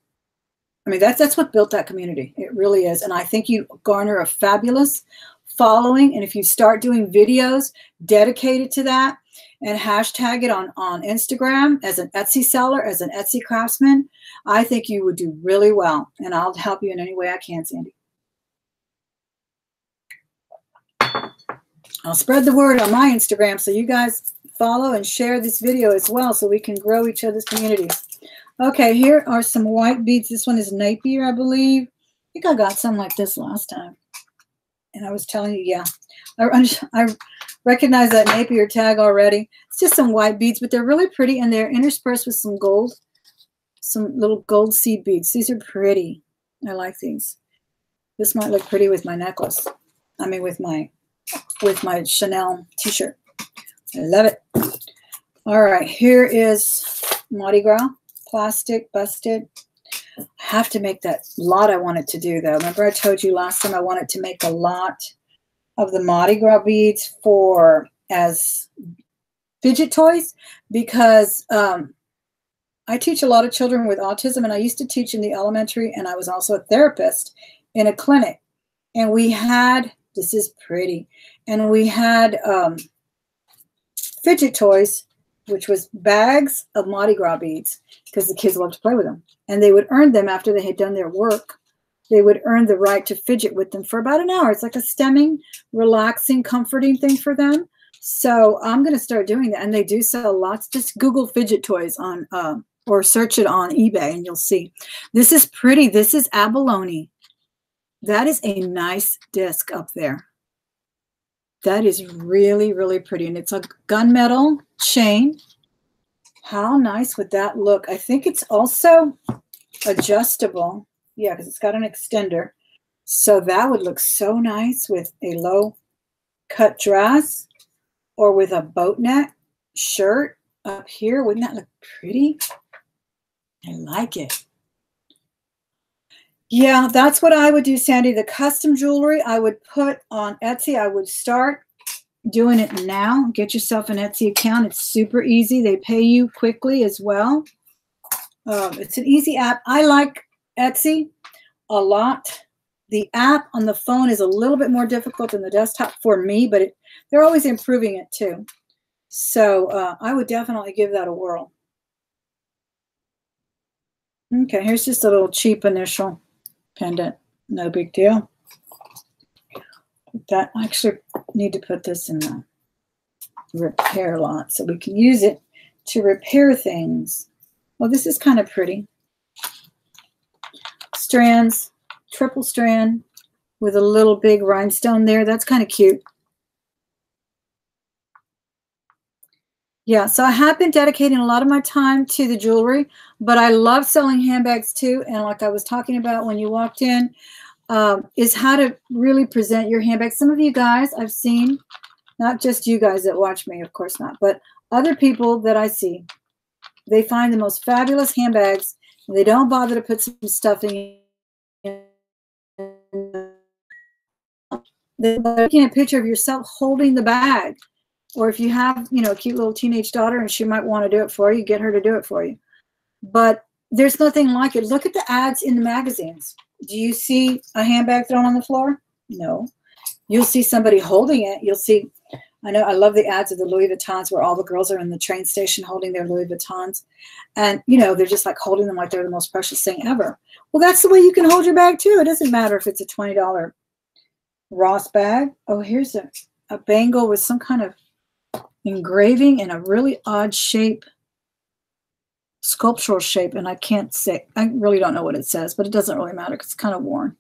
I mean that's that's what built that community. It really is. And I think you garner a fabulous following. And if you start doing videos dedicated to that and hashtag it on, on Instagram as an Etsy seller, as an Etsy craftsman, I think you would do really well. And I'll help you in any way I can, Sandy. I'll spread the word on my Instagram so you guys follow and share this video as well so we can grow each other's communities. Okay, here are some white beads. This one is Napier, I believe. I think I got some like this last time. And I was telling you, yeah. I, I recognize that Napier tag already. It's just some white beads, but they're really pretty and they're interspersed with some gold, some little gold seed beads. These are pretty. I like these. This might look pretty with my necklace. I mean, with my with my Chanel t-shirt. I love it. All right, here is Mardi Gras, plastic, busted. I have to make that lot I wanted to do though. Remember I told you last time I wanted to make a lot of the Mardi Gras beads for as fidget toys because um, I teach a lot of children with autism and I used to teach in the elementary and I was also a therapist in a clinic. And we had this is pretty. And we had um, fidget toys, which was bags of Mardi Gras beads because the kids loved to play with them. And they would earn them after they had done their work. They would earn the right to fidget with them for about an hour. It's like a stemming, relaxing, comforting thing for them. So I'm going to start doing that. And they do sell lots. Just Google fidget toys on uh, or search it on eBay and you'll see. This is pretty. This is abalone. That is a nice disc up there. That is really, really pretty. And it's a gunmetal chain. How nice would that look? I think it's also adjustable. Yeah, because it's got an extender. So that would look so nice with a low cut dress or with a boat neck shirt up here. Wouldn't that look pretty? I like it. Yeah, that's what I would do, Sandy. The custom jewelry I would put on Etsy. I would start doing it now. Get yourself an Etsy account. It's super easy. They pay you quickly as well. Um, it's an easy app. I like Etsy a lot. The app on the phone is a little bit more difficult than the desktop for me, but it, they're always improving it too. So uh, I would definitely give that a whirl. Okay, here's just a little cheap initial pendant, no big deal. That I actually need to put this in the repair lot so we can use it to repair things. Well, this is kind of pretty. Strands, triple strand with a little big rhinestone there. That's kind of cute. Yeah, so I have been dedicating a lot of my time to the jewelry, but I love selling handbags too. And like I was talking about when you walked in, um, is how to really present your handbag. Some of you guys I've seen, not just you guys that watch me, of course not, but other people that I see, they find the most fabulous handbags. And they don't bother to put some stuffing in. They're taking a picture of yourself holding the bag or if you have, you know, a cute little teenage daughter and she might want to do it for you, get her to do it for you. But there's nothing like it. Look at the ads in the magazines. Do you see a handbag thrown on the floor? No. You'll see somebody holding it. You'll see, I know, I love the ads of the Louis Vuittons where all the girls are in the train station holding their Louis Vuittons. And, you know, they're just like holding them like they're the most precious thing ever. Well, that's the way you can hold your bag too. It doesn't matter if it's a $20 Ross bag. Oh, here's a, a bangle with some kind of engraving in a really odd shape, sculptural shape, and I can't say, I really don't know what it says, but it doesn't really matter because it's kind of worn.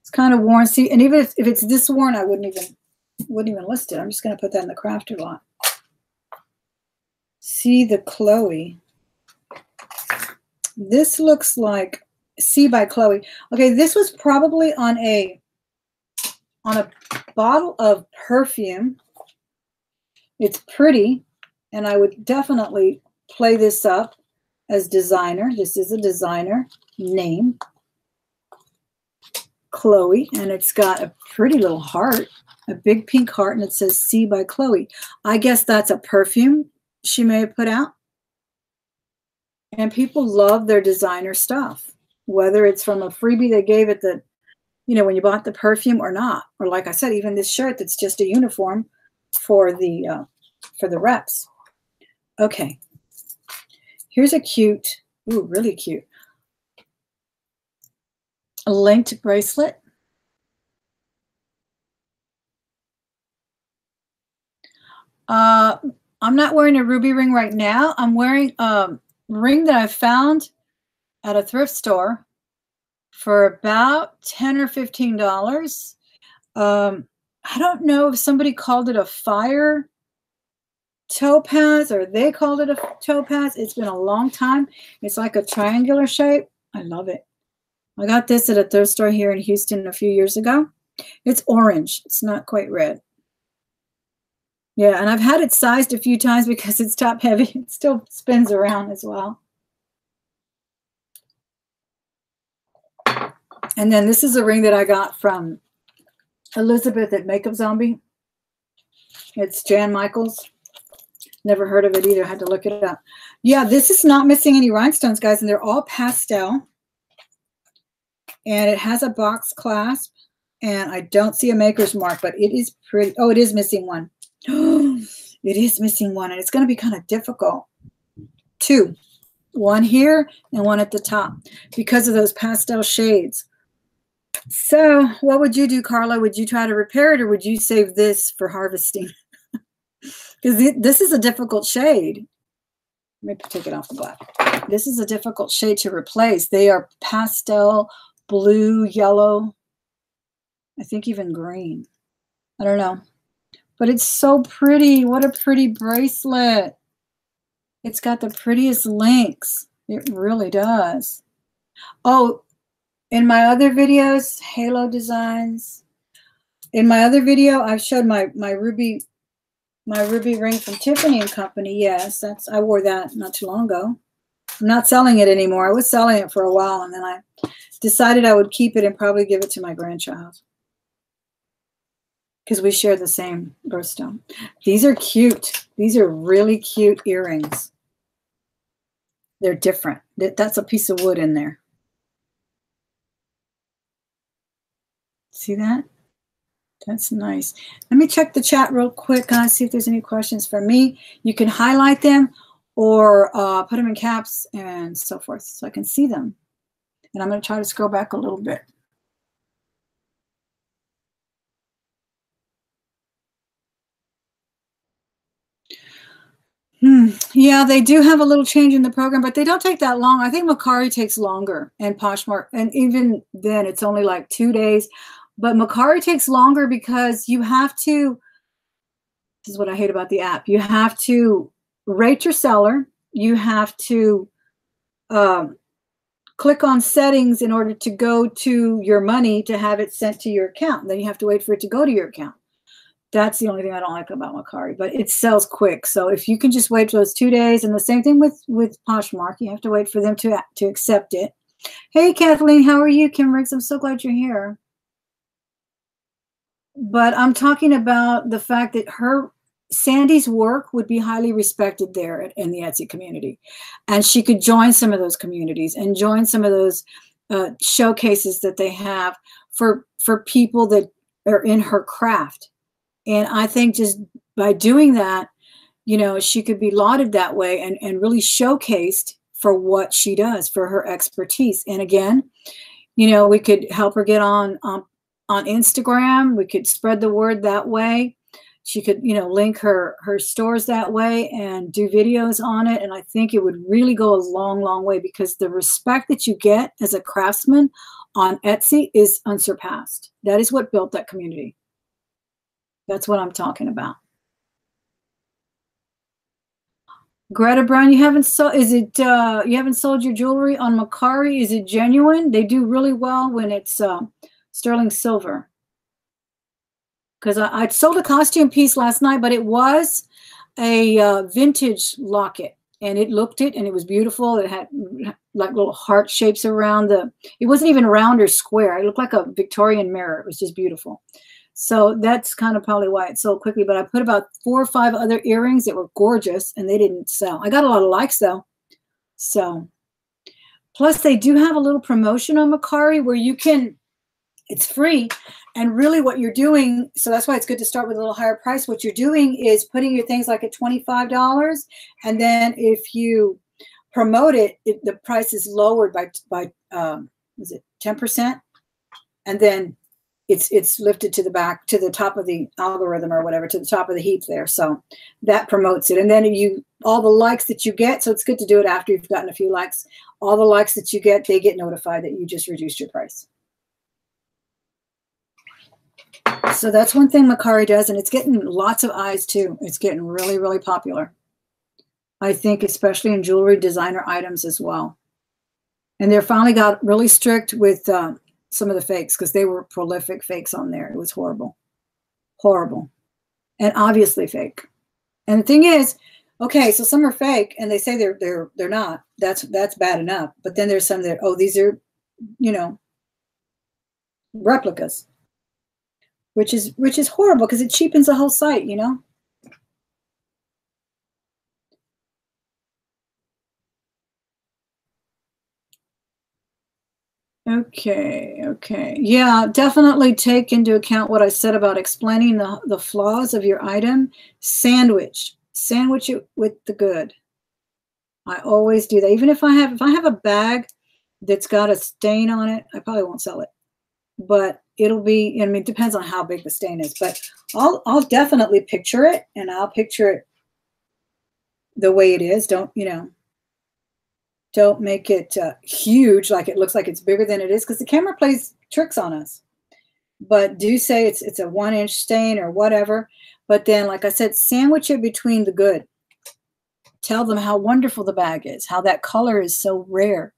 It's kind of worn. See, and even if, if it's this worn, I wouldn't even wouldn't even list it. I'm just going to put that in the crafter lot. See the Chloe. This looks like See by Chloe. Okay, this was probably on a on a bottle of perfume it's pretty, and I would definitely play this up as designer. This is a designer name, Chloe, and it's got a pretty little heart, a big pink heart, and it says See by Chloe. I guess that's a perfume she may have put out. And people love their designer stuff, whether it's from a freebie they gave at the, you know, when you bought the perfume or not. Or like I said, even this shirt that's just a uniform for the uh, for the reps. Okay, here's a cute, ooh, really cute, a linked bracelet. Uh, I'm not wearing a ruby ring right now. I'm wearing a ring that I found at a thrift store for about 10 or 15 dollars. Um, I don't know if somebody called it a fire topaz or they called it a topaz. It's been a long time. It's like a triangular shape. I love it. I got this at a thrift store here in Houston a few years ago. It's orange. It's not quite red. Yeah, and I've had it sized a few times because it's top heavy. It still spins around as well. And then this is a ring that I got from Elizabeth at Makeup Zombie. It's Jan Michaels. Never heard of it either. Had to look it up. Yeah, this is not missing any rhinestones, guys, and they're all pastel. And it has a box clasp. And I don't see a maker's mark, but it is pretty. Oh, it is missing one. it is missing one, and it's going to be kind of difficult. Two, one here and one at the top because of those pastel shades. So what would you do, Carla? Would you try to repair it or would you save this for harvesting? Because this is a difficult shade. Let me take it off the black. This is a difficult shade to replace. They are pastel, blue, yellow, I think even green. I don't know. But it's so pretty. What a pretty bracelet. It's got the prettiest links. It really does. Oh, in my other videos, Halo Designs, in my other video, I've showed my, my ruby my ruby ring from Tiffany and Company. Yes, that's I wore that not too long ago. I'm not selling it anymore. I was selling it for a while, and then I decided I would keep it and probably give it to my grandchild because we share the same birthstone. These are cute. These are really cute earrings. They're different. That's a piece of wood in there. See that? That's nice. Let me check the chat real quick, guys, see if there's any questions for me. You can highlight them or uh, put them in caps and so forth so I can see them. And I'm going to try to scroll back a little bit. Hmm. Yeah, they do have a little change in the program, but they don't take that long. I think Mercari takes longer and Poshmark, and even then, it's only like two days. But Mercari takes longer because you have to this is what I hate about the app. You have to rate your seller. You have to um, click on settings in order to go to your money to have it sent to your account. Then you have to wait for it to go to your account. That's the only thing I don't like about Mercari, but it sells quick. So if you can just wait for those two days, and the same thing with with Poshmark, you have to wait for them to to accept it. Hey, Kathleen, how are you, Kim Riggs? I'm so glad you're here. But I'm talking about the fact that her Sandy's work would be highly respected there in the Etsy community, and she could join some of those communities and join some of those uh, showcases that they have for for people that are in her craft and I think just by doing that, you know, she could be lauded that way and, and really showcased for what she does, for her expertise. And again, you know, we could help her get on um, on Instagram. We could spread the word that way. She could, you know, link her her stores that way and do videos on it. And I think it would really go a long, long way because the respect that you get as a craftsman on Etsy is unsurpassed. That is what built that community. That's what I'm talking about. Greta Brown, you haven't sold. Is it uh, you haven't sold your jewelry on Mercari? Is it genuine? They do really well when it's uh, sterling silver. Because I, I, sold a costume piece last night, but it was a uh, vintage locket, and it looked it, and it was beautiful. It had like little heart shapes around the. It wasn't even round or square. It looked like a Victorian mirror. It was just beautiful. So that's kind of probably why it sold quickly. But I put about four or five other earrings that were gorgeous and they didn't sell. I got a lot of likes though. So plus they do have a little promotion on Mercari where you can, it's free. And really what you're doing, so that's why it's good to start with a little higher price. What you're doing is putting your things like at $25. And then if you promote it, it the price is lowered by, by um, is it 10%? And then it's it's lifted to the back to the top of the algorithm or whatever to the top of the heap there so that promotes it and then you all the likes that you get so it's good to do it after you've gotten a few likes all the likes that you get they get notified that you just reduced your price so that's one thing Mercari does and it's getting lots of eyes too it's getting really really popular i think especially in jewelry designer items as well and they're finally got really strict with um, some of the fakes because they were prolific fakes on there. It was horrible, horrible, and obviously fake. And the thing is, okay, so some are fake, and they say they're they're they're not. That's that's bad enough. But then there's some that oh these are, you know, replicas, which is which is horrible because it cheapens the whole site. You know. Okay, okay. Yeah, definitely take into account what I said about explaining the, the flaws of your item. Sandwich. Sandwich it with the good. I always do that. Even if I have if I have a bag that's got a stain on it, I probably won't sell it. But it'll be, I mean, it depends on how big the stain is. But I'll I'll definitely picture it and I'll picture it the way it is. Don't, you know, don't make it uh, huge, like it looks like it's bigger than it is, because the camera plays tricks on us. But do say it's it's a one inch stain or whatever. But then, like I said, sandwich it between the good. Tell them how wonderful the bag is, how that color is so rare,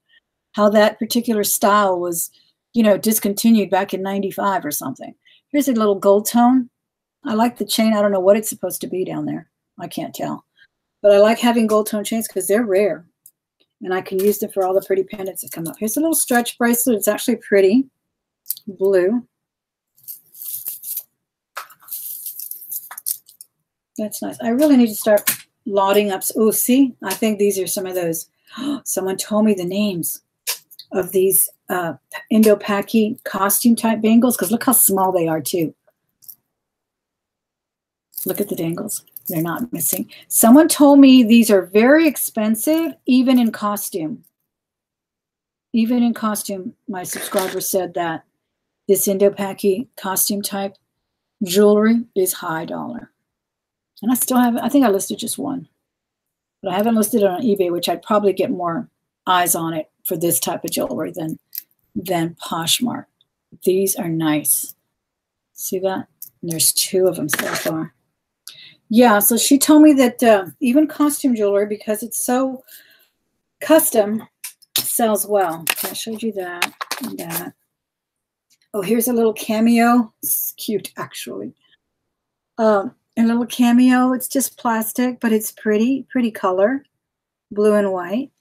how that particular style was, you know, discontinued back in 95 or something. Here's a little gold tone. I like the chain. I don't know what it's supposed to be down there. I can't tell. But I like having gold tone chains because they're rare and I can use them for all the pretty pendants that come up. Here's a little stretch bracelet. It's actually pretty, blue. That's nice. I really need to start lauding up. Oh, see, I think these are some of those. Someone told me the names of these uh, Indo-Paki costume type bangles because look how small they are too. Look at the dangles. They're not missing. Someone told me these are very expensive, even in costume. Even in costume, my subscriber said that this Indo-Paki costume type jewelry is high dollar. And I still have, I think I listed just one. But I haven't listed it on eBay, which I'd probably get more eyes on it for this type of jewelry than, than Poshmark. These are nice. See that? And there's two of them so far. Yeah, so she told me that uh, even costume jewelry, because it's so custom, sells well. I showed you that and that. Oh, here's a little cameo. It's cute, actually. Um, a little cameo. It's just plastic, but it's pretty, pretty color, blue and white.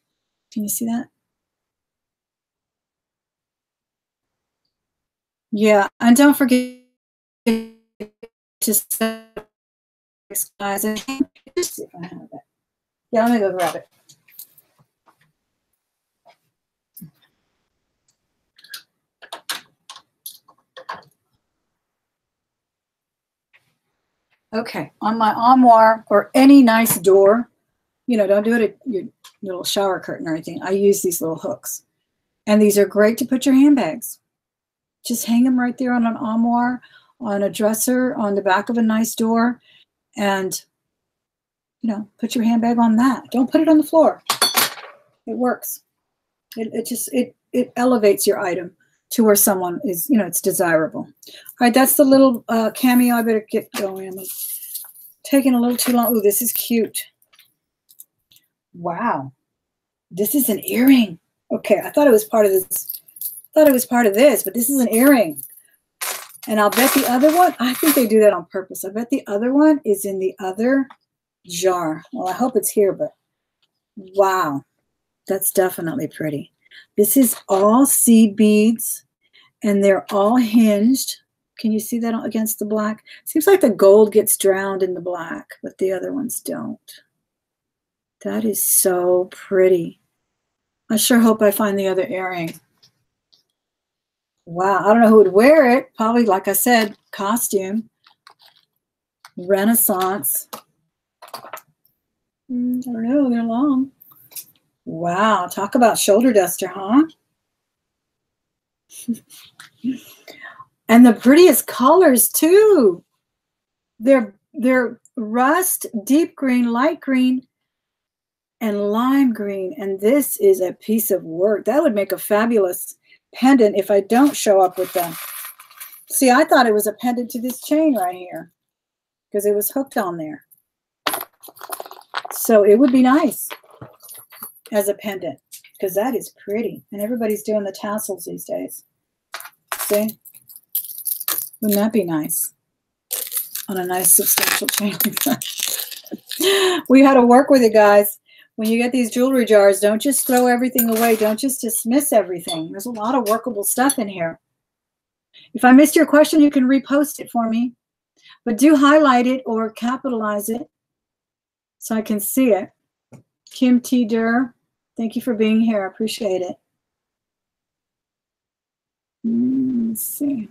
Can you see that? Yeah, and don't forget to set guys. Just see if I have it. Yeah, let me go grab it. Okay, on my armoire or any nice door, you know, don't do it at your little shower curtain or anything. I use these little hooks. And these are great to put your handbags. Just hang them right there on an armoire, on a dresser, on the back of a nice door, and, you know, put your handbag on that. Don't put it on the floor. It works. It, it just, it, it elevates your item to where someone is, you know, it's desirable. All right, that's the little uh, cameo. I better get going. I'm taking a little too long. Oh, this is cute. Wow. This is an earring. Okay, I thought it was part of this. Thought it was part of this, but this is an earring. And I'll bet the other one, I think they do that on purpose. I bet the other one is in the other jar. Well, I hope it's here, but wow, that's definitely pretty. This is all seed beads and they're all hinged. Can you see that against the black? Seems like the gold gets drowned in the black, but the other ones don't. That is so pretty. I sure hope I find the other earring. Wow, I don't know who would wear it. Probably, like I said, costume. Renaissance. Mm, I don't know, they're long. Wow, talk about shoulder duster, huh? and the prettiest colors too. They're they're rust, deep green, light green, and lime green. And this is a piece of work. That would make a fabulous pendant if I don't show up with them. See, I thought it was a pendant to this chain right here because it was hooked on there. So it would be nice as a pendant because that is pretty. And everybody's doing the tassels these days. See? Wouldn't that be nice? On a nice substantial chain. we had to work with it, guys. When you get these jewelry jars, don't just throw everything away. Don't just dismiss everything. There's a lot of workable stuff in here. If I missed your question, you can repost it for me. But do highlight it or capitalize it so I can see it. Kim T. Durr, Thank you for being here. I appreciate it. Mm, let's see.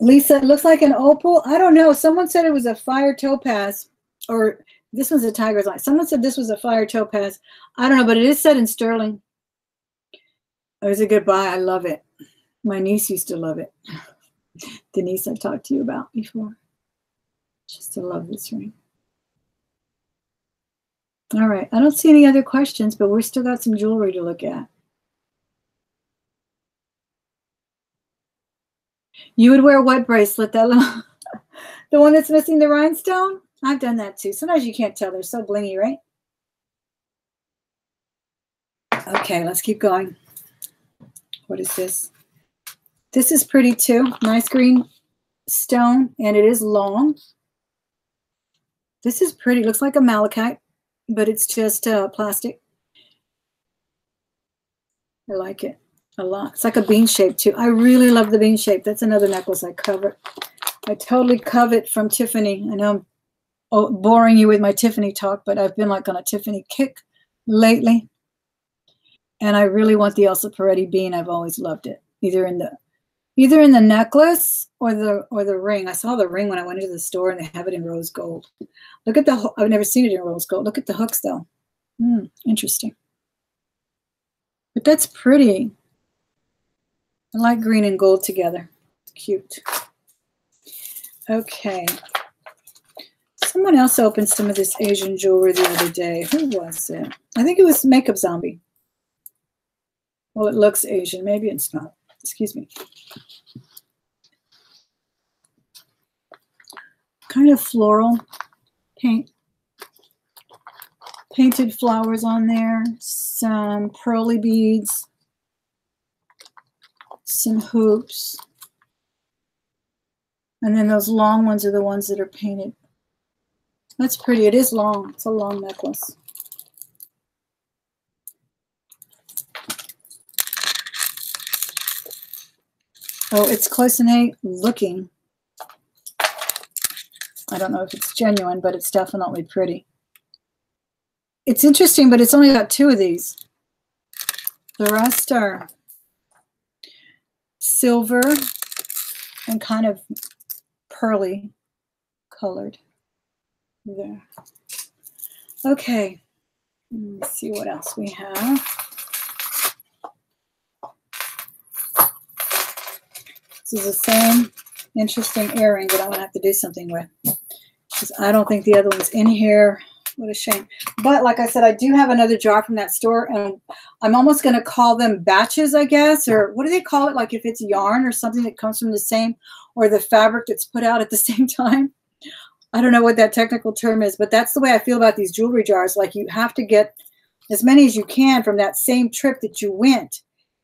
Lisa, it looks like an opal. I don't know. Someone said it was a fire topaz, or this one's a tiger's eye. Someone said this was a fire topaz. I don't know, but it is set in sterling. It was a good buy. I love it. My niece used to love it. Denise, I've talked to you about before. Just to love this ring. All right. I don't see any other questions, but we're still got some jewelry to look at. You would wear what bracelet? That little, the one that's missing the rhinestone? I've done that too. Sometimes you can't tell. They're so blingy, right? Okay, let's keep going. What is this? This is pretty too. Nice green stone, and it is long. This is pretty. Looks like a malachite but it's just uh, plastic. I like it a lot. It's like a bean shape too. I really love the bean shape. That's another necklace I covet. I totally covet from Tiffany. I know I'm boring you with my Tiffany talk, but I've been like on a Tiffany kick lately. And I really want the Elsa Peretti bean. I've always loved it, either in the either in the necklace or the or the ring. I saw the ring when I went into the store and they have it in rose gold. Look at the I've never seen it in rose gold. Look at the hooks though. Hmm, interesting. But that's pretty. I like green and gold together. It's cute. Okay. Someone else opened some of this Asian jewelry the other day. Who was it? I think it was Makeup Zombie. Well, it looks Asian. Maybe it's not. Excuse me. kind of floral paint. Painted flowers on there, some pearly beads, some hoops. And then those long ones are the ones that are painted. That's pretty. It is long. It's a long necklace. Oh, it's cloisonne looking. I don't know if it's genuine, but it's definitely pretty. It's interesting, but it's only got two of these. The rest are silver and kind of pearly colored there. Okay, let's see what else we have. This is the same interesting earring that I'm to have to do something with. Because I don't think the other one's in here. What a shame. But like I said, I do have another jar from that store. And I'm almost going to call them batches, I guess. Or what do they call it? Like if it's yarn or something that comes from the same, or the fabric that's put out at the same time. I don't know what that technical term is, but that's the way I feel about these jewelry jars. Like you have to get as many as you can from that same trip that you went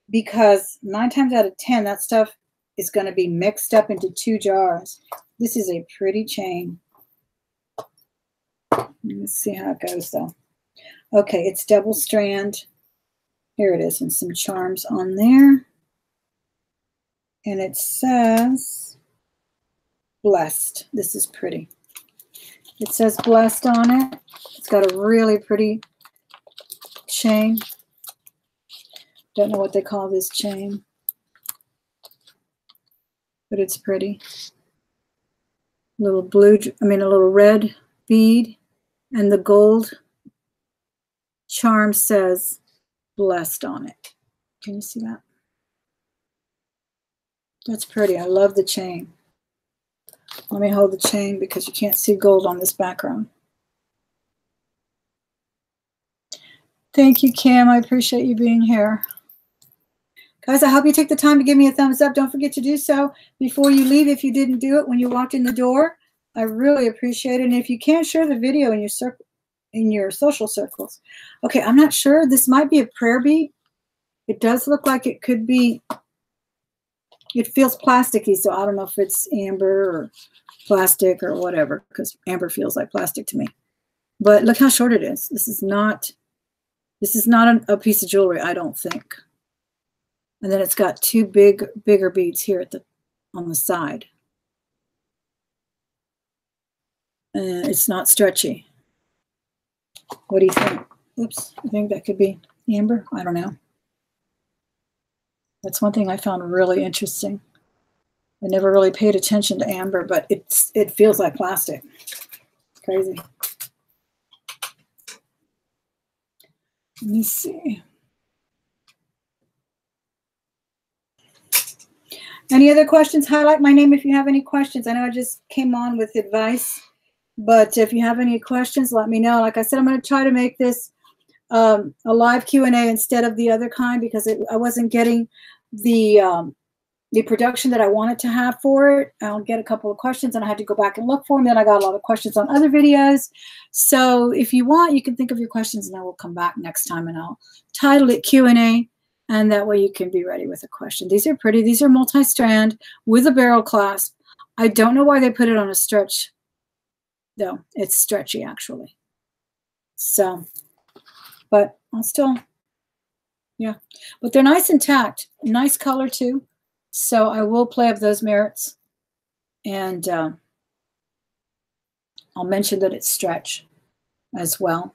because nine times out of 10, that stuff is going to be mixed up into two jars. This is a pretty chain. Let's see how it goes though. Okay, it's double strand. Here it is, and some charms on there. And it says blessed. This is pretty. It says blessed on it. It's got a really pretty chain. Don't know what they call this chain but it's pretty. A little blue, I mean a little red bead, and the gold charm says blessed on it. Can you see that? That's pretty. I love the chain. Let me hold the chain because you can't see gold on this background. Thank you, Cam. I appreciate you being here. Guys, I hope you take the time to give me a thumbs up. Don't forget to do so before you leave if you didn't do it when you walked in the door. I really appreciate it. And if you can't share the video in your circle in your social circles. Okay, I'm not sure. This might be a prayer bead. It does look like it could be, it feels plasticky, so I don't know if it's amber or plastic or whatever, because amber feels like plastic to me. But look how short it is. This is not, this is not a, a piece of jewelry, I don't think. And then it's got two big, bigger beads here at the on the side. And it's not stretchy. What do you think? Oops, I think that could be amber. I don't know. That's one thing I found really interesting. I never really paid attention to amber, but it's it feels like plastic. Crazy. Let me see. Any other questions? Highlight my name if you have any questions. I know I just came on with advice, but if you have any questions, let me know. Like I said, I'm going to try to make this um, a live Q&A instead of the other kind because it, I wasn't getting the um, the production that I wanted to have for it. I'll get a couple of questions and I had to go back and look for them. Then I got a lot of questions on other videos. So if you want, you can think of your questions and I will come back next time and I'll title it Q&A and that way you can be ready with a question. These are pretty. These are multi-strand with a barrel clasp. I don't know why they put it on a stretch, though. It's stretchy, actually. So, but I'll still, yeah. But they're nice intact. Nice color, too. So I will play up those merits. And uh, I'll mention that it's stretch as well.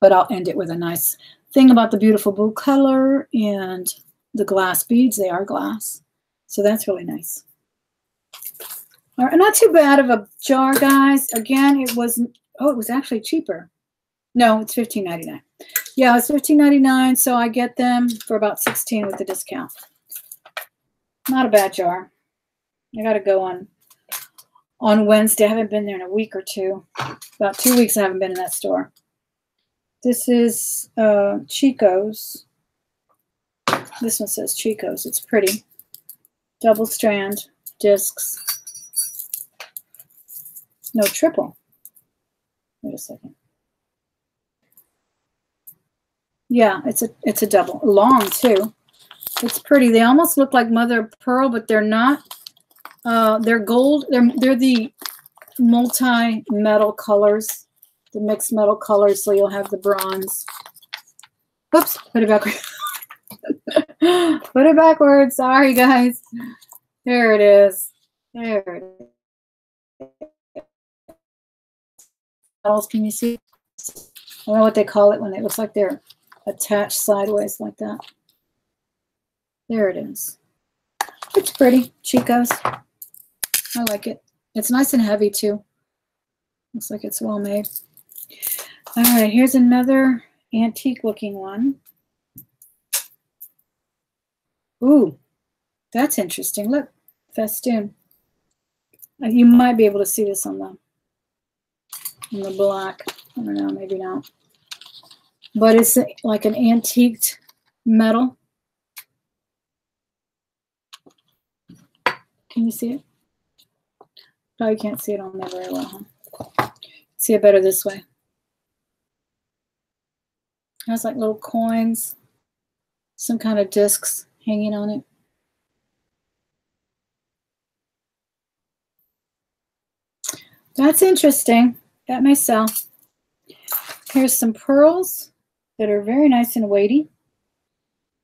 But I'll end it with a nice thing about the beautiful blue color and the glass beads, they are glass. So that's really nice. All right, not too bad of a jar, guys. Again, it was, oh, it was actually cheaper. No, it's $15.99. Yeah, it's $15.99, so I get them for about 16 with the discount. Not a bad jar. I got to go on on Wednesday. I haven't been there in a week or two. About two weeks I haven't been in that store. This is uh, Chico's. This one says Chico's. It's pretty. Double strand discs. No, triple. Wait a second. Yeah, it's a it's a double. Long too. It's pretty. They almost look like mother of pearl, but they're not. Uh, they're gold. They're they're the multi metal colors, the mixed metal colors. So you'll have the bronze. Oops, put it backwards. put it backwards. Sorry, guys. There it is. There it is. Metals, can you see? I don't know what they call it when it looks like they're attached sideways like that. There it is. It's pretty, Chico's. I like it. It's nice and heavy too. Looks like it's well made. All right, here's another antique looking one. Ooh, that's interesting. Look, festoon. Uh, you might be able to see this on the on the black. I don't know, maybe not. But it's like an antiqued metal. Can you see it? Probably can't see it on there very well, huh? See it better this way. It has like little coins, some kind of discs hanging on it. That's interesting. That may sell. Here's some pearls that are very nice and weighty.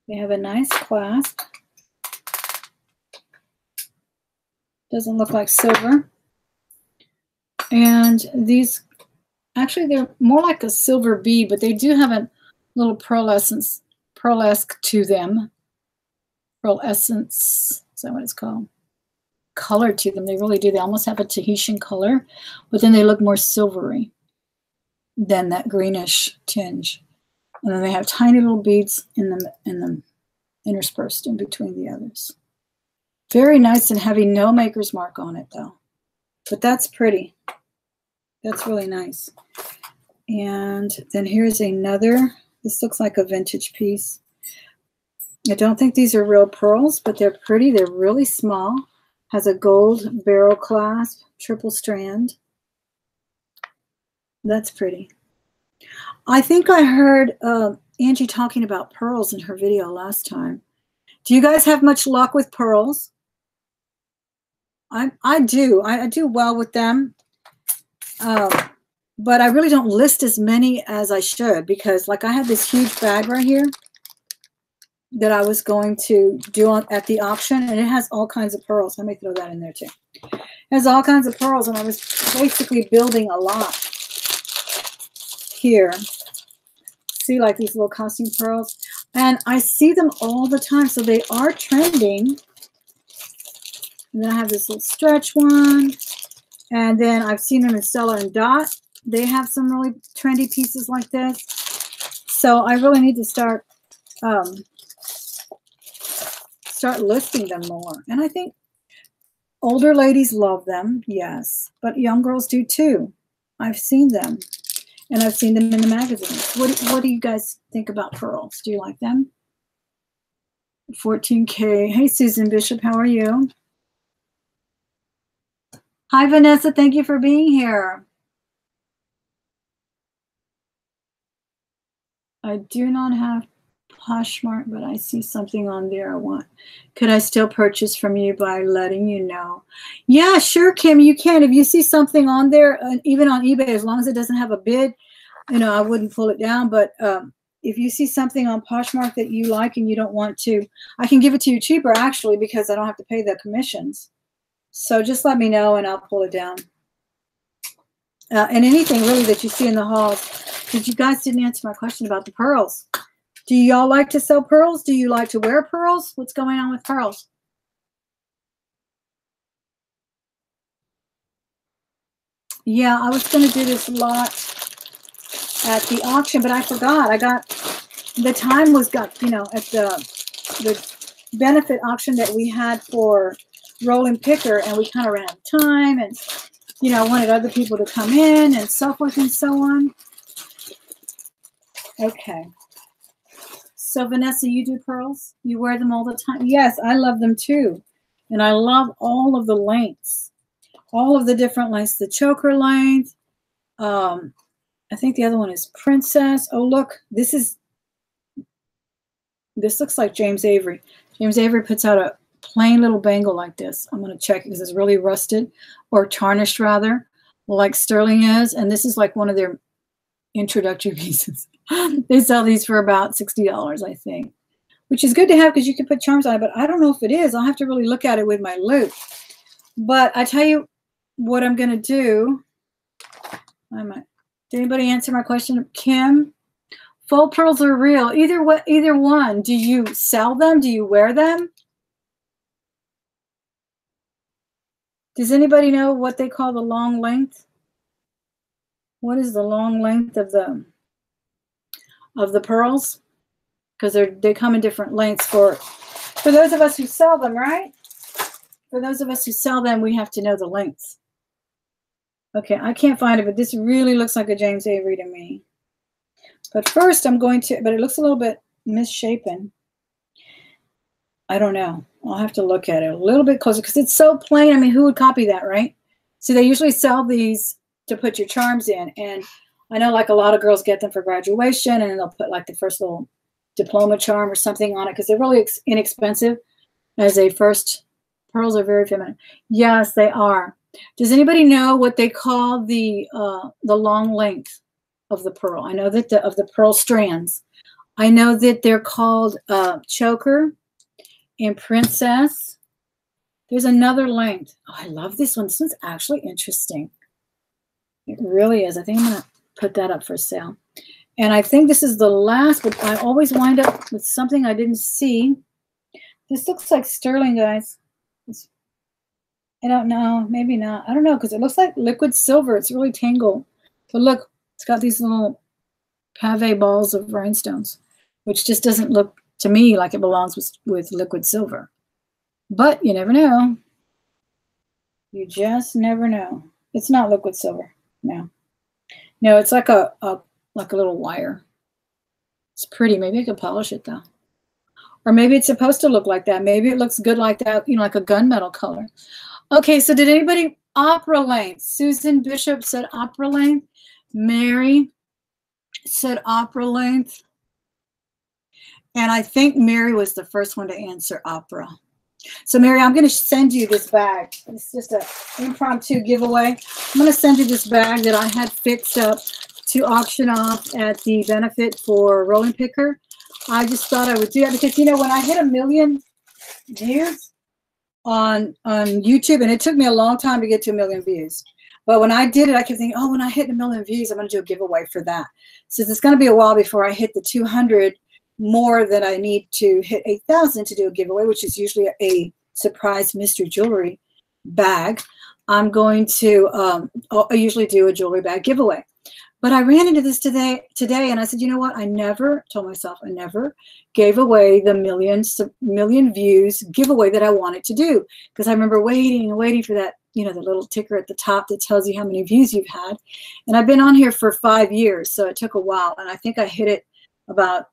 They have a nice clasp. Doesn't look like silver. And these, actually they're more like a silver bead, but they do have a little pearlescence, pearlesque to them. Pearlescence, is that what it's called? Color to them. They really do. They almost have a Tahitian color, but then they look more silvery than that greenish tinge. And then they have tiny little beads in them, in them interspersed in between the others. Very nice and heavy. No maker's mark on it though. But that's pretty. That's really nice. And then here's another. This looks like a vintage piece. I don't think these are real pearls, but they're pretty. They're really small. Has a gold barrel clasp, triple strand. That's pretty. I think I heard uh, Angie talking about pearls in her video last time. Do you guys have much luck with pearls? I, I do. I, I do well with them. Um, but I really don't list as many as I should because like I have this huge bag right here that I was going to do on, at the auction and it has all kinds of pearls. Let me throw that in there too. It has all kinds of pearls and I was basically building a lot here. See like these little costume pearls and I see them all the time. So they are trending. And then I have this little stretch one. And then I've seen them in Stella and Dot. They have some really trendy pieces like this. So I really need to start um, start listing them more. And I think older ladies love them, yes, but young girls do too. I've seen them, and I've seen them in the magazines. What, what do you guys think about pearls? Do you like them? 14K. Hey, Susan Bishop, how are you? Hi, Vanessa. Thank you for being here. I do not have Poshmark, but I see something on there I want. Could I still purchase from you by letting you know? Yeah, sure, Kim, you can. If you see something on there, uh, even on eBay, as long as it doesn't have a bid, you know, I wouldn't pull it down. But um, if you see something on Poshmark that you like and you don't want to, I can give it to you cheaper, actually, because I don't have to pay the commissions. So just let me know and I'll pull it down. Uh, and anything really that you see in the halls. Because you guys didn't answer my question about the pearls. Do y'all like to sell pearls? Do you like to wear pearls? What's going on with pearls? Yeah, I was going to do this lot at the auction, but I forgot. I got the time was got you know at the the benefit auction that we had for rolling picker and we kind of ran out of time and you know I wanted other people to come in and so forth and so on okay so vanessa you do pearls you wear them all the time yes i love them too and i love all of the lengths all of the different lengths, the choker length. Um, I think the other one is princess. Oh, look, this is, this looks like James Avery. James Avery puts out a plain little bangle like this. I'm going to check because it's really rusted or tarnished rather, like sterling is. And this is like one of their introductory pieces. they sell these for about $60, I think, which is good to have because you can put charms on it, but I don't know if it is. I'll have to really look at it with my loupe. But I tell you what I'm going to do. I might. Did anybody answer my question? Kim, faux pearls are real. Either what? Either one. Do you sell them? Do you wear them? Does anybody know what they call the long length? What is the long length of the of the pearls? Because they're they come in different lengths for for those of us who sell them, right? For those of us who sell them, we have to know the lengths. Okay, I can't find it, but this really looks like a James Avery to me. But first I'm going to, but it looks a little bit misshapen. I don't know. I'll have to look at it a little bit closer because it's so plain. I mean, who would copy that, right? So they usually sell these to put your charms in. And I know like a lot of girls get them for graduation and they'll put like the first little diploma charm or something on it because they're really inexpensive as a first. Pearls are very feminine. Yes, they are. Does anybody know what they call the uh, the long length of the pearl? I know that the, of the pearl strands. I know that they're called uh, choker and Princess. There's another length. Oh, I love this one. This one's actually interesting. It really is. I think I'm to put that up for sale. And I think this is the last, but I always wind up with something I didn't see. This looks like sterling, guys. It's, I don't know. Maybe not. I don't know because it looks like liquid silver. It's really tangled. But look, it's got these little pave balls of rhinestones, which just doesn't look to me like it belongs with, with liquid silver. But you never know. You just never know. It's not liquid silver. No. No, it's like a, a like a little wire. It's pretty. Maybe I could polish it though. Or maybe it's supposed to look like that. Maybe it looks good like that, you know, like a gunmetal color. Okay, so did anybody opera length? Susan Bishop said opera length. Mary said opera length. And I think Mary was the first one to answer opera. So Mary, I'm going to send you this bag. It's just an impromptu giveaway. I'm going to send you this bag that I had fixed up to auction off at the benefit for Rolling Picker. I just thought I would do that because, you know, when I hit a million views on, on YouTube, and it took me a long time to get to a million views. But when I did it, I kept thinking, oh, when I hit a million views, I'm going to do a giveaway for that. So it's going to be a while before I hit the 200 more than I need to hit 8,000 to do a giveaway, which is usually a surprise mystery jewelry bag. I'm going to, um, I usually do a jewelry bag giveaway. But I ran into this today, today, and I said, you know what? I never told myself I never gave away the million views giveaway that I wanted to do because I remember waiting and waiting for that, you know, the little ticker at the top that tells you how many views you've had. And I've been on here for five years, so it took a while, and I think I hit it about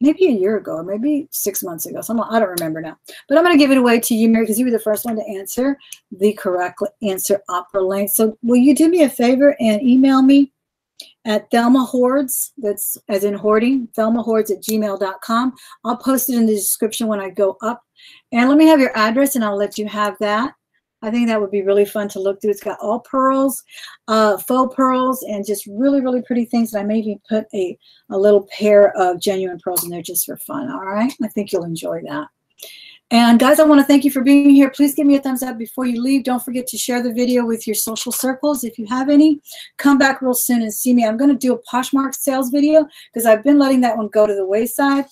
maybe a year ago or maybe six months ago. So I don't remember now. But I'm going to give it away to you, Mary, because you were the first one to answer the correct answer opera length. So will you do me a favor and email me at Thelma Hoards, that's as in hoarding, Thelma Hoards at gmail.com. I'll post it in the description when I go up. And let me have your address and I'll let you have that. I think that would be really fun to look through. It's got all pearls, uh, faux pearls, and just really, really pretty things. And I may even put a, a little pair of genuine pearls in there just for fun. All right. I think you'll enjoy that. And guys, I want to thank you for being here. Please give me a thumbs up before you leave. Don't forget to share the video with your social circles if you have any. Come back real soon and see me. I'm going to do a Poshmark sales video because I've been letting that one go to the wayside.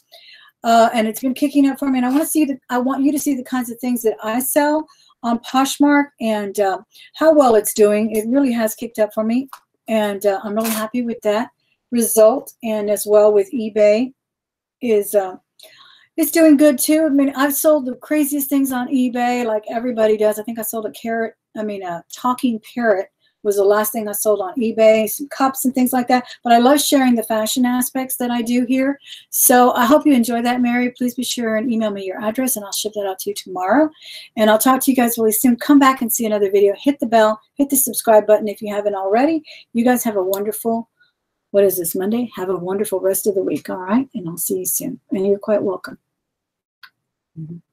Uh, and it's been kicking up for me. And I want to see the, I want you to see the kinds of things that I sell on Poshmark and uh, how well it's doing. It really has kicked up for me, and uh, I'm really happy with that result. And as well with eBay, is uh, it's doing good too. I mean, I've sold the craziest things on eBay, like everybody does. I think I sold a carrot. I mean, a talking parrot was the last thing I sold on eBay, some cups and things like that. But I love sharing the fashion aspects that I do here. So I hope you enjoy that, Mary. Please be sure and email me your address and I'll ship that out to you tomorrow. And I'll talk to you guys really soon. Come back and see another video. Hit the bell, hit the subscribe button if you haven't already. You guys have a wonderful, what is this, Monday? Have a wonderful rest of the week, all right? And I'll see you soon. And you're quite welcome. Mm -hmm.